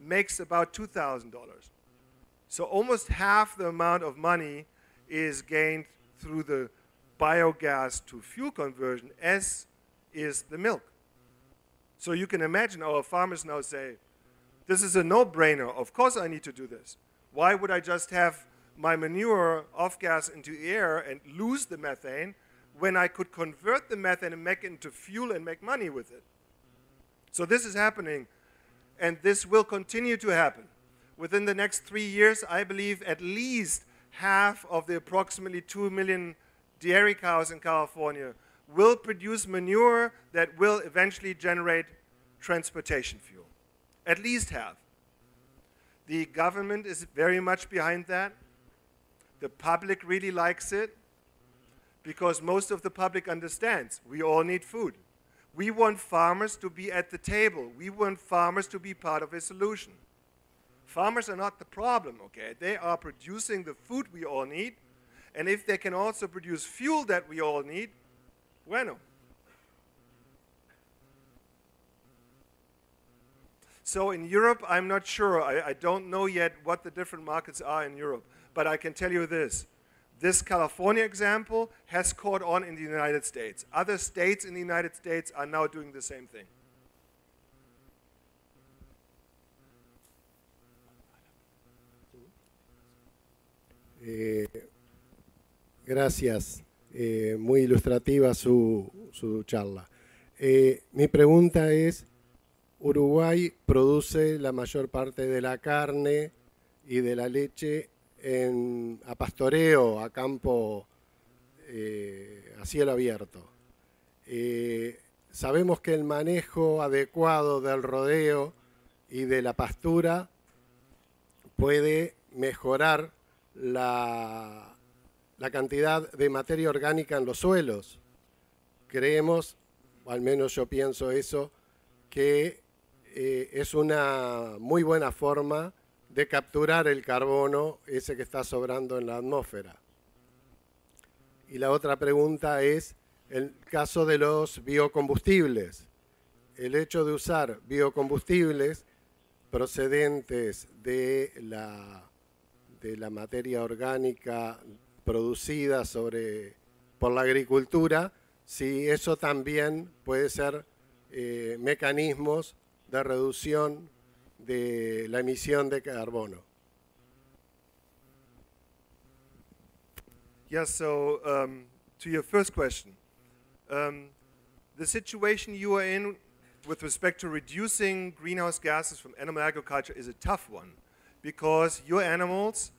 makes about $2,000. So almost half the amount of money is gained through the biogas to fuel conversion as is the milk. So you can imagine our farmers now say, this is a no-brainer. Of course I need to do this. Why would I just have my manure off gas into air and lose the methane when I could convert the methane and make it into fuel and make money with it? So this is happening, and this will continue to happen. Within the next three years, I believe at least half of the approximately 2 million dairy cows in California will produce manure that will eventually generate transportation fuel. At least half. The government is very much behind that. The public really likes it because most of the public understands we all need food. We want farmers to be at the table. We want farmers to be part of a solution. Farmers are not the problem, okay? They are producing the food we all need, and if they can also produce fuel that we all need, bueno. So in Europe, I'm not sure. I, I, don't know yet what the different markets are in Europe. But I can tell you this. This California example has caught on in the United States. Other states in the United States are now doing the same thing. Eh, gracias. Eh, muy ilustrativa su, su charla. Eh, mi pregunta es, Uruguay produce la mayor parte de la carne y de la leche a pastoreo, a campo, a cielo abierto. Sabemos que el manejo adecuado del rodeo y de la pastura puede mejorar la, la cantidad de materia orgánica en los suelos. Creemos, o al menos yo pienso eso, que eh, es una muy buena forma de capturar el carbono, ese que está sobrando en la atmósfera. Y la otra pregunta es el caso de los biocombustibles. El hecho de usar biocombustibles procedentes de la, la materia orgánica producida sobre, por la agricultura, si eso también puede ser eh, mecanismos de reducción de la emisión de carbono. Yes, so um, to your first question, um, the situation you are in with respect to reducing greenhouse gases from animal agriculture is a tough one because your animals,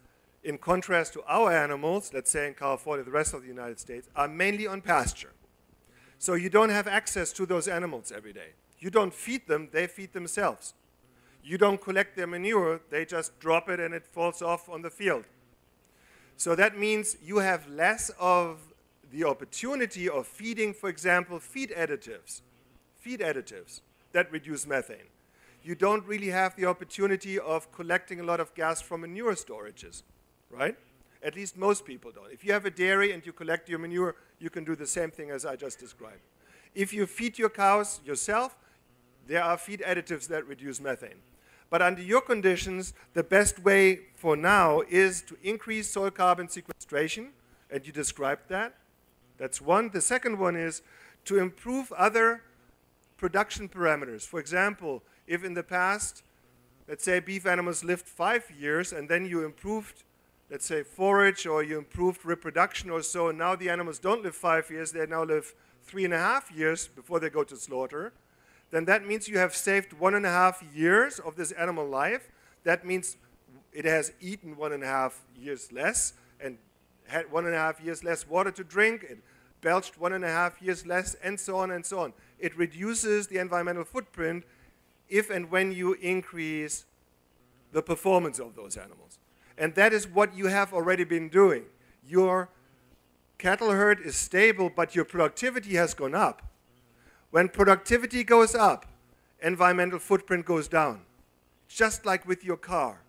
in contrast to our animals, let's say in California, the rest of the United States, are mainly on pasture. So you don't have access to those animals every day. You don't feed them, they feed themselves. You don't collect their manure, they just drop it and it falls off on the field. So that means you have less of the opportunity of feeding, for example, feed additives, feed additives that reduce methane. You don't really have the opportunity of collecting a lot of gas from manure storages. Right? At least most people don't. If you have a dairy and you collect your manure, you can do the same thing as I just described. If you feed your cows yourself, there are feed additives that reduce methane. But under your conditions, the best way for now is to increase soil carbon sequestration, and you described that. That's one. The second one is to improve other production parameters. For example, if in the past, let's say beef animals lived five years and then you improved, let's say forage or you improved reproduction or so, and now the animals don't live five years, they now live three and a half years before they go to slaughter, then that means you have saved one and a half years of this animal life. That means it has eaten one and a half years less and had one and a half years less water to drink, it belched one and a half years less, and so on and so on. It reduces the environmental footprint if and when you increase the performance of those animals. And that is what you have already been doing. Your cattle herd is stable, but your productivity has gone up. When productivity goes up, environmental footprint goes down. Just like with your car.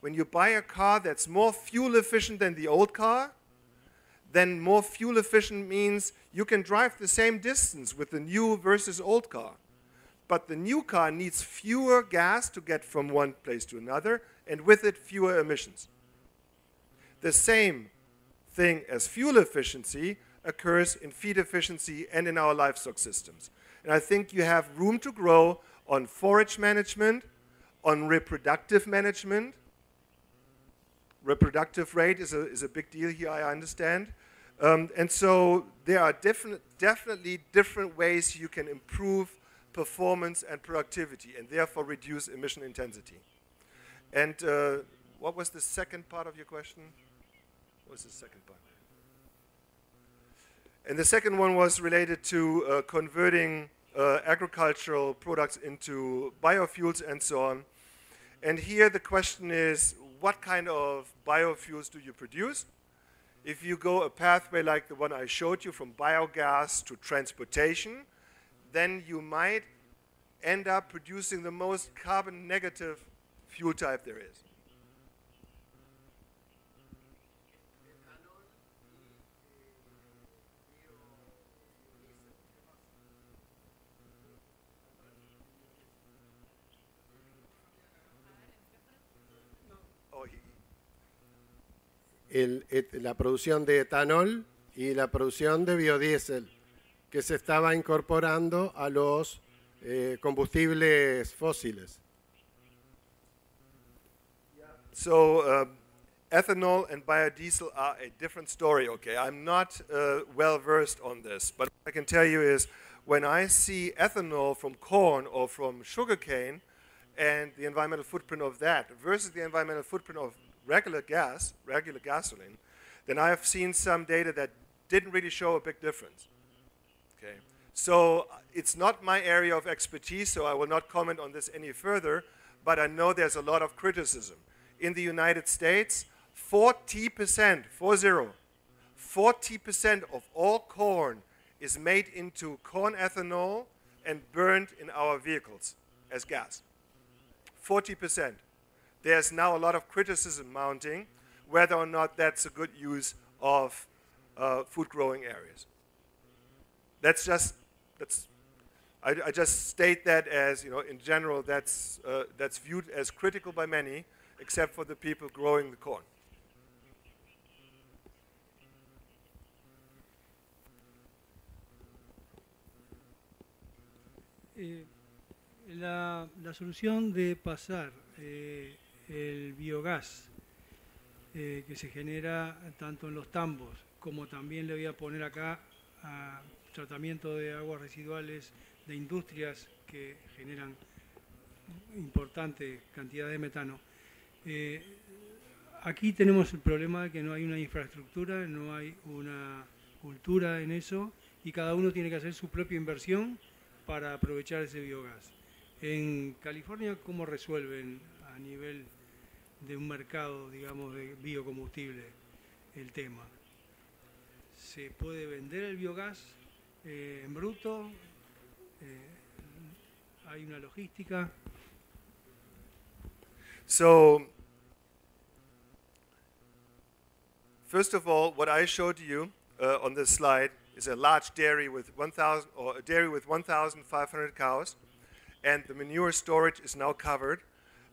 When you buy a car that's more fuel efficient than the old car, then more fuel efficient means you can drive the same distance with the new versus old car. But the new car needs fewer gas to get from one place to another, and with it, fewer emissions. The same thing as fuel efficiency occurs in feed efficiency and in our livestock systems. And I think you have room to grow on forage management, on reproductive management. Reproductive rate is a, is a big deal here, I understand. Um, and so there are definite, definitely different ways you can improve performance and productivity and therefore reduce emission intensity. And uh, what was the second part of your question? Was the second part? And the second one was related to uh, converting uh, agricultural products into biofuels and so on. And here the question is, what kind of biofuels do you produce? If you go a pathway like the one I showed you from biogas to transportation, then you might end up producing the most carbon negative fuel type there is. El, et- la producción de etanol y la producción de biodiesel que se estaba incorporando a los eh, combustibles fósiles. So uh, ethanol and biodiesel are a different story, okay? I'm not uh, well versed on this, but what I can tell you is when I see ethanol from corn or from sugarcane and the environmental footprint of that versus the environmental footprint of regular gas, regular gasoline, then I have seen some data that didn't really show a big difference. Okay. So it's not my area of expertise, so I will not comment on this any further, but I know there's a lot of criticism. In the United States, 40%, 40, 40% of all corn is made into corn ethanol and burned in our vehicles as gas. 40%. There's now a lot of criticism mounting whether or not that's a good use of uh, food growing areas. That's just, that's, I, I just state that as, you know, in general, that's, uh, that's viewed as critical by many, except for the people growing the corn. Eh, la, la solución de pasar eh, el biogás eh, que se genera tanto en los tambos como también le voy a poner acá a tratamiento de aguas residuales de industrias que generan importante cantidad de metano. Eh, aquí tenemos el problema de que no hay una infraestructura, no hay una cultura en eso y cada uno tiene que hacer su propia inversión para aprovechar ese biogás. En California, ¿cómo resuelven a nivel de un mercado, digamos, de biocombustible el tema? ¿Se puede vender el biogás eh, en bruto? Eh, ¿Hay una logística? So First of all, what I showed you uh, on this slide is a large dairy with 1,000 or a dairy with 1,500 cows, and the manure storage is now covered,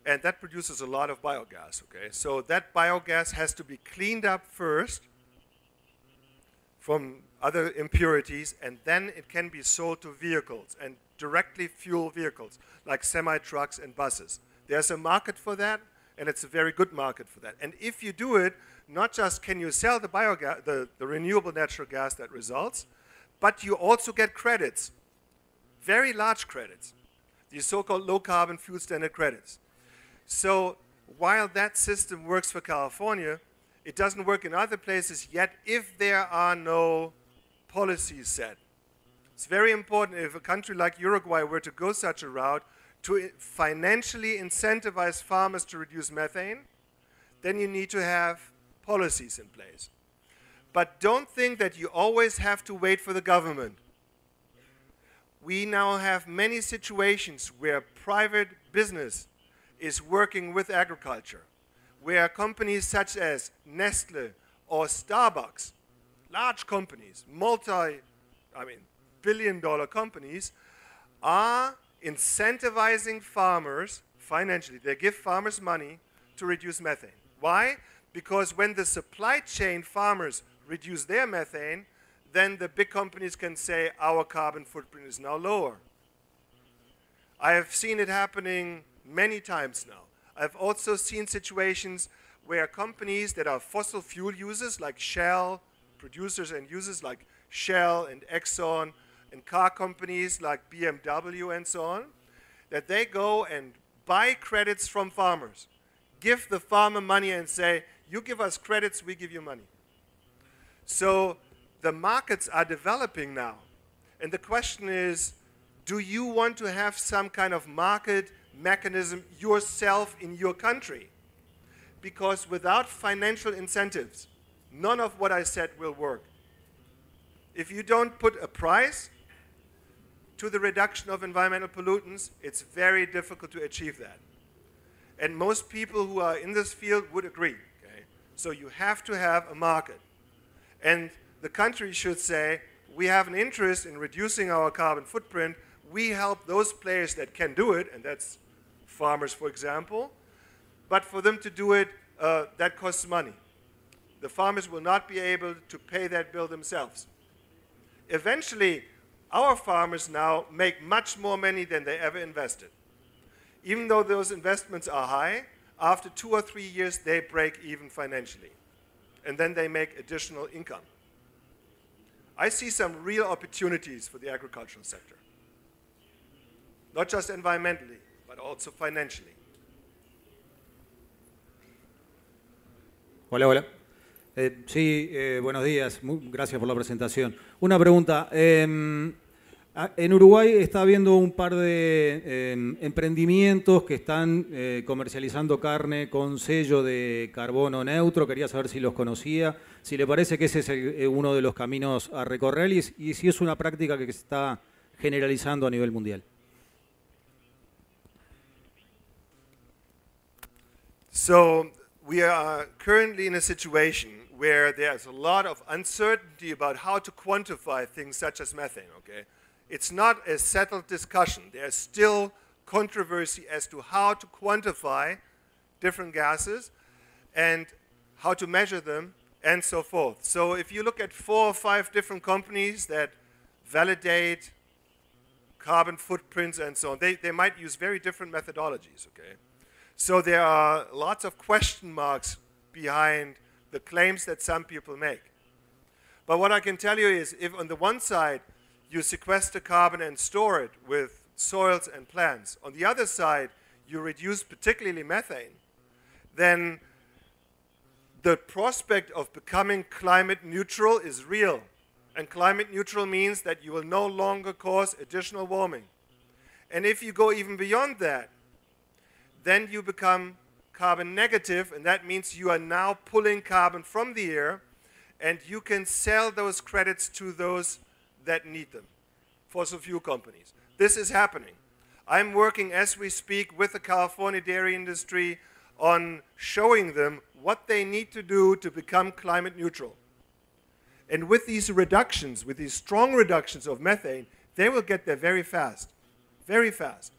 and that produces a lot of biogas. Okay, so that biogas has to be cleaned up first from other impurities, and then it can be sold to vehicles and directly fuel vehicles like semi trucks and buses. There's a market for that, and it's a very good market for that. And if you do it, not just can you sell the, biogas, the, the renewable natural gas that results, but you also get credits, very large credits, these so-called low carbon fuel standard credits. So while that system works for California, it doesn't work in other places yet if there are no policies set. It's very important if a country like Uruguay were to go such a route to financially incentivize farmers to reduce methane, then you need to have policies in place. But don't think that you always have to wait for the government. We now have many situations where private business is working with agriculture, where companies such as Nestle or Starbucks, large companies, multi, I mean, billion dollar companies, are incentivizing farmers financially. They give farmers money to reduce methane. Why? Because when the supply chain farmers reduce their methane, then the big companies can say our carbon footprint is now lower. I have seen it happening many times now. I've also seen situations where companies that are fossil fuel users, like Shell, producers and users like Shell and Exxon, and car companies like BMW and so on, that they go and buy credits from farmers, give the farmer money and say, you give us credits, we give you money. So the markets are developing now. And the question is, do you want to have some kind of market mechanism yourself in your country? Because without financial incentives, none of what I said will work. If you don't put a price to the reduction of environmental pollutants, it's very difficult to achieve that. And most people who are in this field would agree. So you have to have a market. And the country should say, we have an interest in reducing our carbon footprint. We help those players that can do it, and that's farmers, for example. But for them to do it, uh, that costs money. The farmers will not be able to pay that bill themselves. Eventually, our farmers now make much more money than they ever invested. Even though those investments are high, after two or three years, they break even financially. And then they make additional income. I see some real opportunities for the agricultural sector. Not just environmentally, but also financially. Hola, hola. Eh, sí, eh, buenos días. Muy, gracias por la presentación. Una pregunta. Eh, Ah, en Uruguay está habiendo un par de em, emprendimientos que están eh, comercializando carne con sello de carbono neutro. Quería saber si los conocía, si le parece que ese es eh, uno de los caminos a recorrer y, y, si es una práctica que se está generalizando a nivel mundial. So we are currently in a situation where there's a lot of uncertainty about how to quantify things such as methane. Okay. it's not a settled discussion. There's still controversy as to how to quantify different gases and how to measure them and so forth. So if you look at four or five different companies that validate carbon footprints and so on, they, they might use very different methodologies, okay? So there are lots of question marks behind the claims that some people make. But what I can tell you is if on the one side you sequester carbon and store it with soils and plants. On the other side, you reduce particularly methane, then the prospect of becoming climate neutral is real. And climate neutral means that you will no longer cause additional warming. And if you go even beyond that, then you become carbon negative, and that means you are now pulling carbon from the air, and you can sell those credits to those that need them, fossil fuel companies. This is happening. I'm working as we speak with the California dairy industry on showing them what they need to do to become climate neutral. And with these reductions, with these strong reductions of methane, they will get there very fast. Very fast.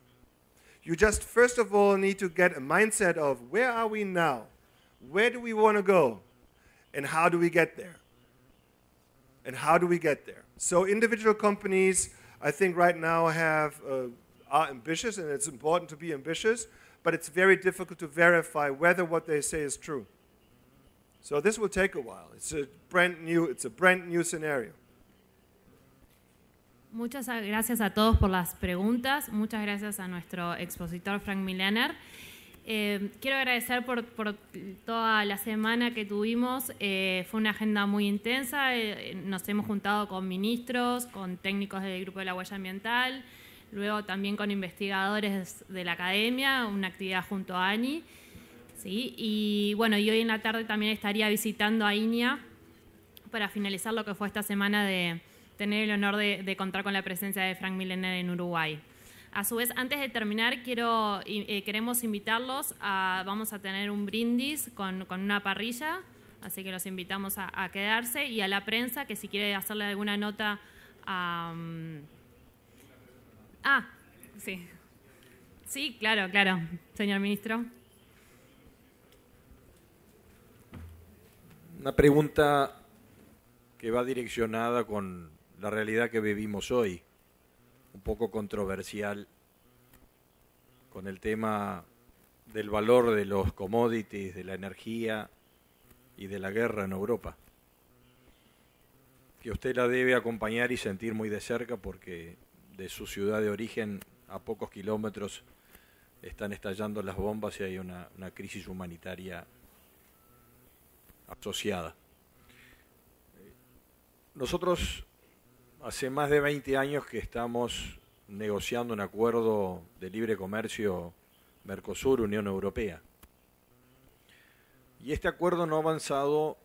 You just first of all need to get a mindset of where are we now? Where do we want to go? And how do we get there? And how do we get there? So individual companies, I think right now have uh, are ambitious, and it's important to be ambitious, but it's very difficult to verify whether what they say is true. So this will take a while. It's a brand new, it's a brand new scenario. Muchas gracias a todos por las preguntas. Muchas gracias a nuestro expositor Frank Millener. Eh, quiero agradecer por, por, toda la semana que tuvimos. Eh, fue una agenda muy intensa. Eh, nos hemos juntado con ministros, con técnicos del Grupo de la Huella Ambiental, luego también con investigadores de la academia, una actividad junto a ANI. ¿sí? Y bueno, y hoy en la tarde también estaría visitando a INIA para finalizar lo que fue esta semana de tener el honor de, contar con la presencia de Frank Millener en Uruguay. A su vez, antes de terminar, quiero, eh, queremos invitarlos a, vamos a tener un brindis con, una parrilla, así que los invitamos a, quedarse y a la prensa que si quiere hacerle alguna nota a... ah, sí. Sí, claro, claro, señor ministro. Una pregunta que va direccionada con la realidad que vivimos hoy, un poco controversial con el tema del valor de los commodities, de la energía y de la guerra en Europa, que usted la debe acompañar y sentir muy de cerca porque de su ciudad de origen a pocos kilómetros están estallando las bombas y hay una, una crisis humanitaria asociada. Nosotros Hace más de 20 años que estamos negociando un acuerdo de libre comercio Mercosur-Unión Europea. Y este acuerdo no ha avanzado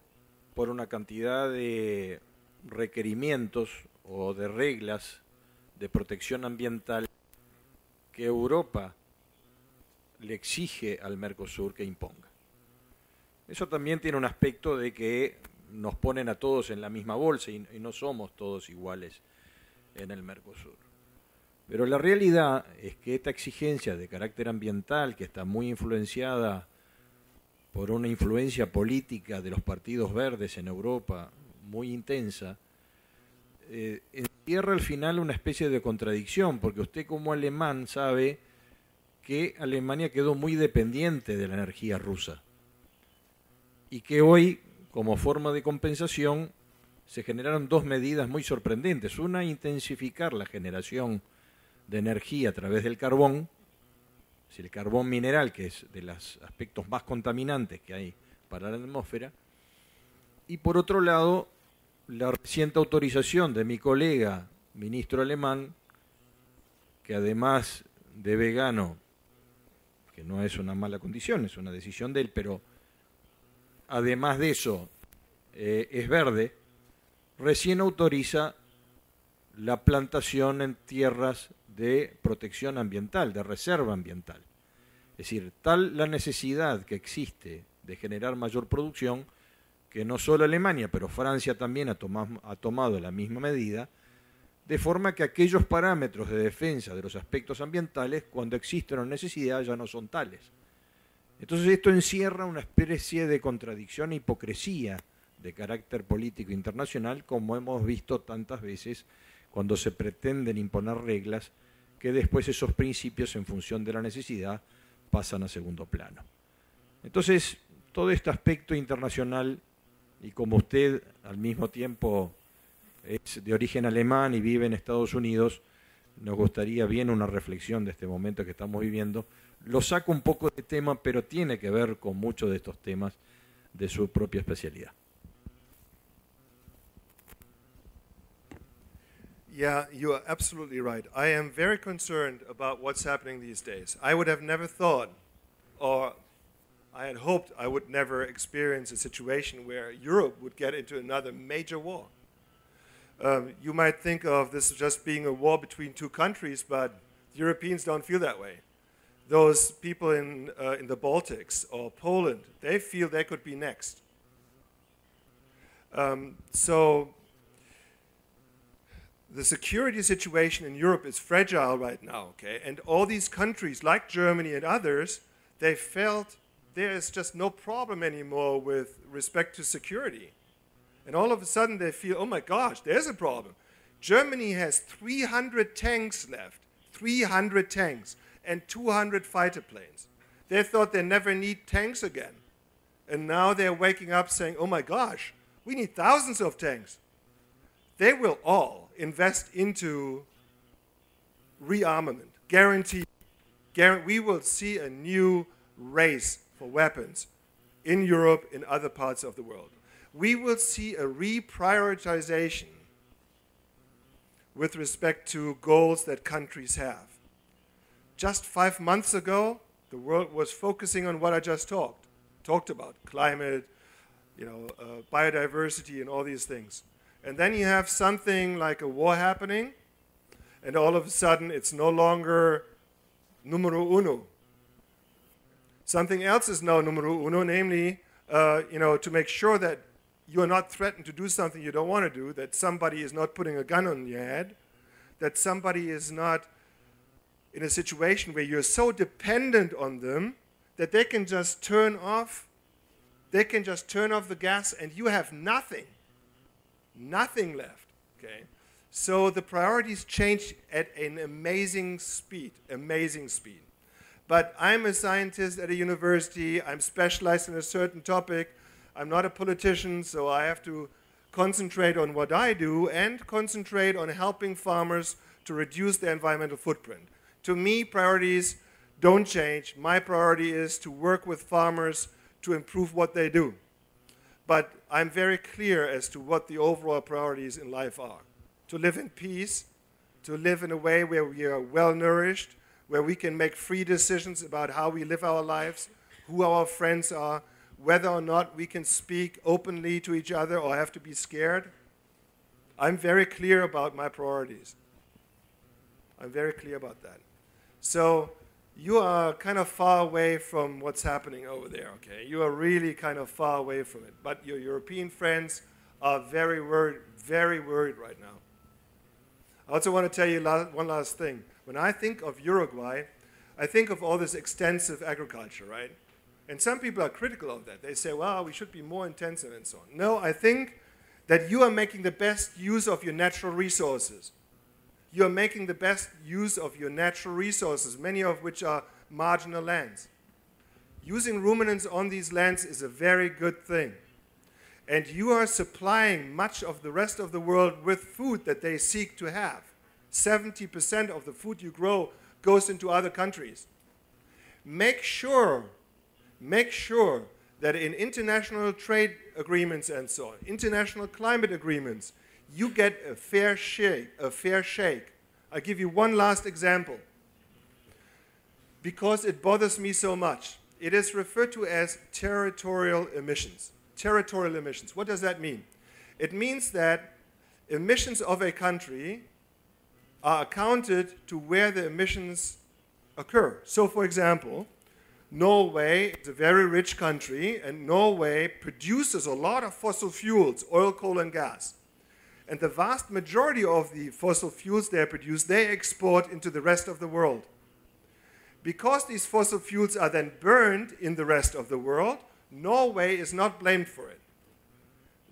por una cantidad de requerimientos o de reglas de protección ambiental que Europa le exige al Mercosur que imponga. Eso también tiene un aspecto de que nos ponen a todos en la misma bolsa y, no somos todos iguales en el Mercosur. Pero la realidad es que esta exigencia de carácter ambiental, que está muy influenciada por una influencia política de los partidos verdes en Europa muy intensa, eh, encierra al final una especie de contradicción, porque usted como alemán sabe que Alemania quedó muy dependiente de la energía rusa y que hoy como forma de compensación, se generaron dos medidas muy sorprendentes. Una, intensificar la generación de energía a través del carbón, el carbón mineral, que es de los aspectos más contaminantes que hay para la atmósfera, y por otro lado, la reciente autorización de mi colega, ministro alemán, que además de vegano, que no es una mala condición, es una decisión de él, pero además de eso, eh, es verde, recién autoriza la plantación en tierras de protección ambiental, de reserva ambiental. Es decir, tal la necesidad que existe de generar mayor producción, que no solo Alemania, pero Francia también ha, tomado la misma medida, de forma que aquellos parámetros de defensa de los aspectos ambientales, cuando existe una necesidad, ya no son tales. Entonces esto encierra una especie de contradicción e hipocresía de carácter político internacional, como hemos visto tantas veces cuando se pretenden imponer reglas que después esos principios en función de la necesidad pasan a segundo plano. Entonces, todo este aspecto internacional, y como usted al mismo tiempo es de origen alemán y vive en Estados Unidos, nos gustaría bien una reflexión de este momento que estamos viviendo lo saco un poco de tema, pero tiene que ver con muchos de estos temas de su propia especialidad. Yeah, you are absolutely right. I am very concerned about what's happening these days. I would have never thought, or I had hoped I would never experience a situation where Europe would get into another major war. Um, you might think of this as just being a war between two countries, but Europeans don't feel that way those people in, uh, in the Baltics or Poland, they feel they could be next. Um, so the security situation in Europe is fragile right now, okay? And all these countries, like Germany and others, they felt there is just no problem anymore with respect to security. And all of a sudden they feel, oh my gosh, there's a problem. Germany has 300 tanks left, 300 tanks, and 200 fighter planes. They thought they never need tanks again. And now they're waking up saying, oh my gosh, we need thousands of tanks. They will all invest into rearmament, guarantee. we will see a new race for weapons in Europe, in other parts of the world. We will see a reprioritization with respect to goals that countries have. Just five months ago, the world was focusing on what I just talked, talked about, climate, you know, uh, biodiversity and all these things. And then you have something like a war happening, and all of a sudden it's no longer numero uno. Something else is now numero uno, namely, uh, you know, to make sure that you are not threatened to do something you don't want to do, that somebody is not putting a gun on your head, that somebody is not in a situation where you're so dependent on them that they can just turn off they can just turn off the gas and you have nothing nothing left okay so the priorities change at an amazing speed amazing speed but i'm a scientist at a university i'm specialized in a certain topic I'm not a politician, so I have to concentrate on what I do and concentrate on helping farmers to reduce their environmental footprint. To me, priorities don't change. My priority is to work with farmers to improve what they do. But I'm very clear as to what the overall priorities in life are. To live in peace, to live in a way where we are well nourished, where we can make free decisions about how we live our lives, who our friends are, whether or not we can speak openly to each other or have to be scared. I'm very clear about my priorities. I'm very clear about that. So you are kind of far away from what's happening over there, okay? You are really kind of far away from it. But your European friends are very worried, very worried right now. I also want to tell you one last thing. When I think of Uruguay, I think of all this extensive agriculture, right? And some people are critical of that. They say, well, we should be more intensive and so on. No, I think that you are making the best use of your natural resources. You are making the best use of your natural resources, many of which are marginal lands. Using ruminants on these lands is a very good thing. And you are supplying much of the rest of the world with food that they seek to have. 70% of the food you grow goes into other countries. Make sure make sure that in international trade agreements and so on, international climate agreements, you get a fair shake, a fair shake. I'll give you one last example. Because it bothers me so much. It is referred to as territorial emissions. Territorial emissions. What does that mean? It means that emissions of a country are accounted to where the emissions occur. So, for example, Norway is a very rich country, and Norway produces a lot of fossil fuels, oil, coal, and gas. And the vast majority of the fossil fuels they produce, they export into the rest of the world. Because these fossil fuels are then burned in the rest of the world, Norway is not blamed for it.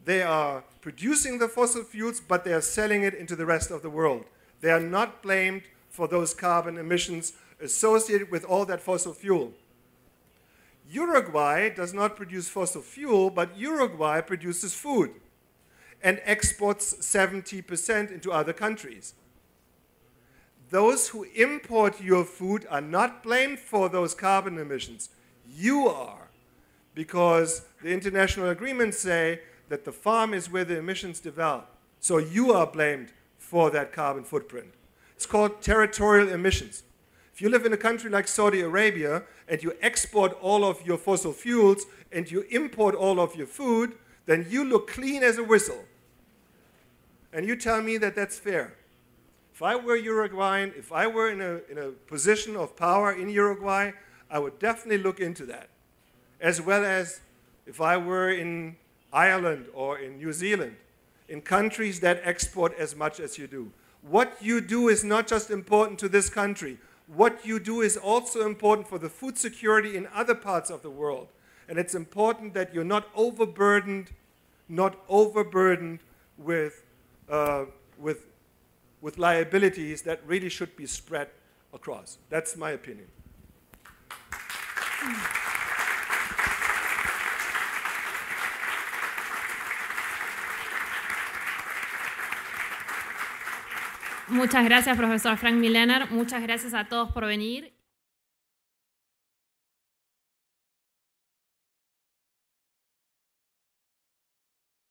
They are producing the fossil fuels, but they are selling it into the rest of the world. They are not blamed for those carbon emissions associated with all that fossil fuel. Uruguay does not produce fossil fuel, but Uruguay produces food and exports 70% into other countries. Those who import your food are not blamed for those carbon emissions. You are, because the international agreements say that the farm is where the emissions develop. So you are blamed for that carbon footprint. It's called territorial emissions. If you live in a country like Saudi Arabia and you export all of your fossil fuels and you import all of your food, then you look clean as a whistle. And you tell me that that's fair. If I were Uruguayan, if I were in a, in a position of power in Uruguay, I would definitely look into that. As well as if I were in Ireland or in New Zealand, in countries that export as much as you do. What you do is not just important to this country. What you do is also important for the food security in other parts of the world. And it's important that you're not overburdened, not overburdened with, uh, with, with liabilities that really should be spread across. That's my opinion. Muchas gracias, profesor Frank Mitloehner. Muchas gracias a todos por venir.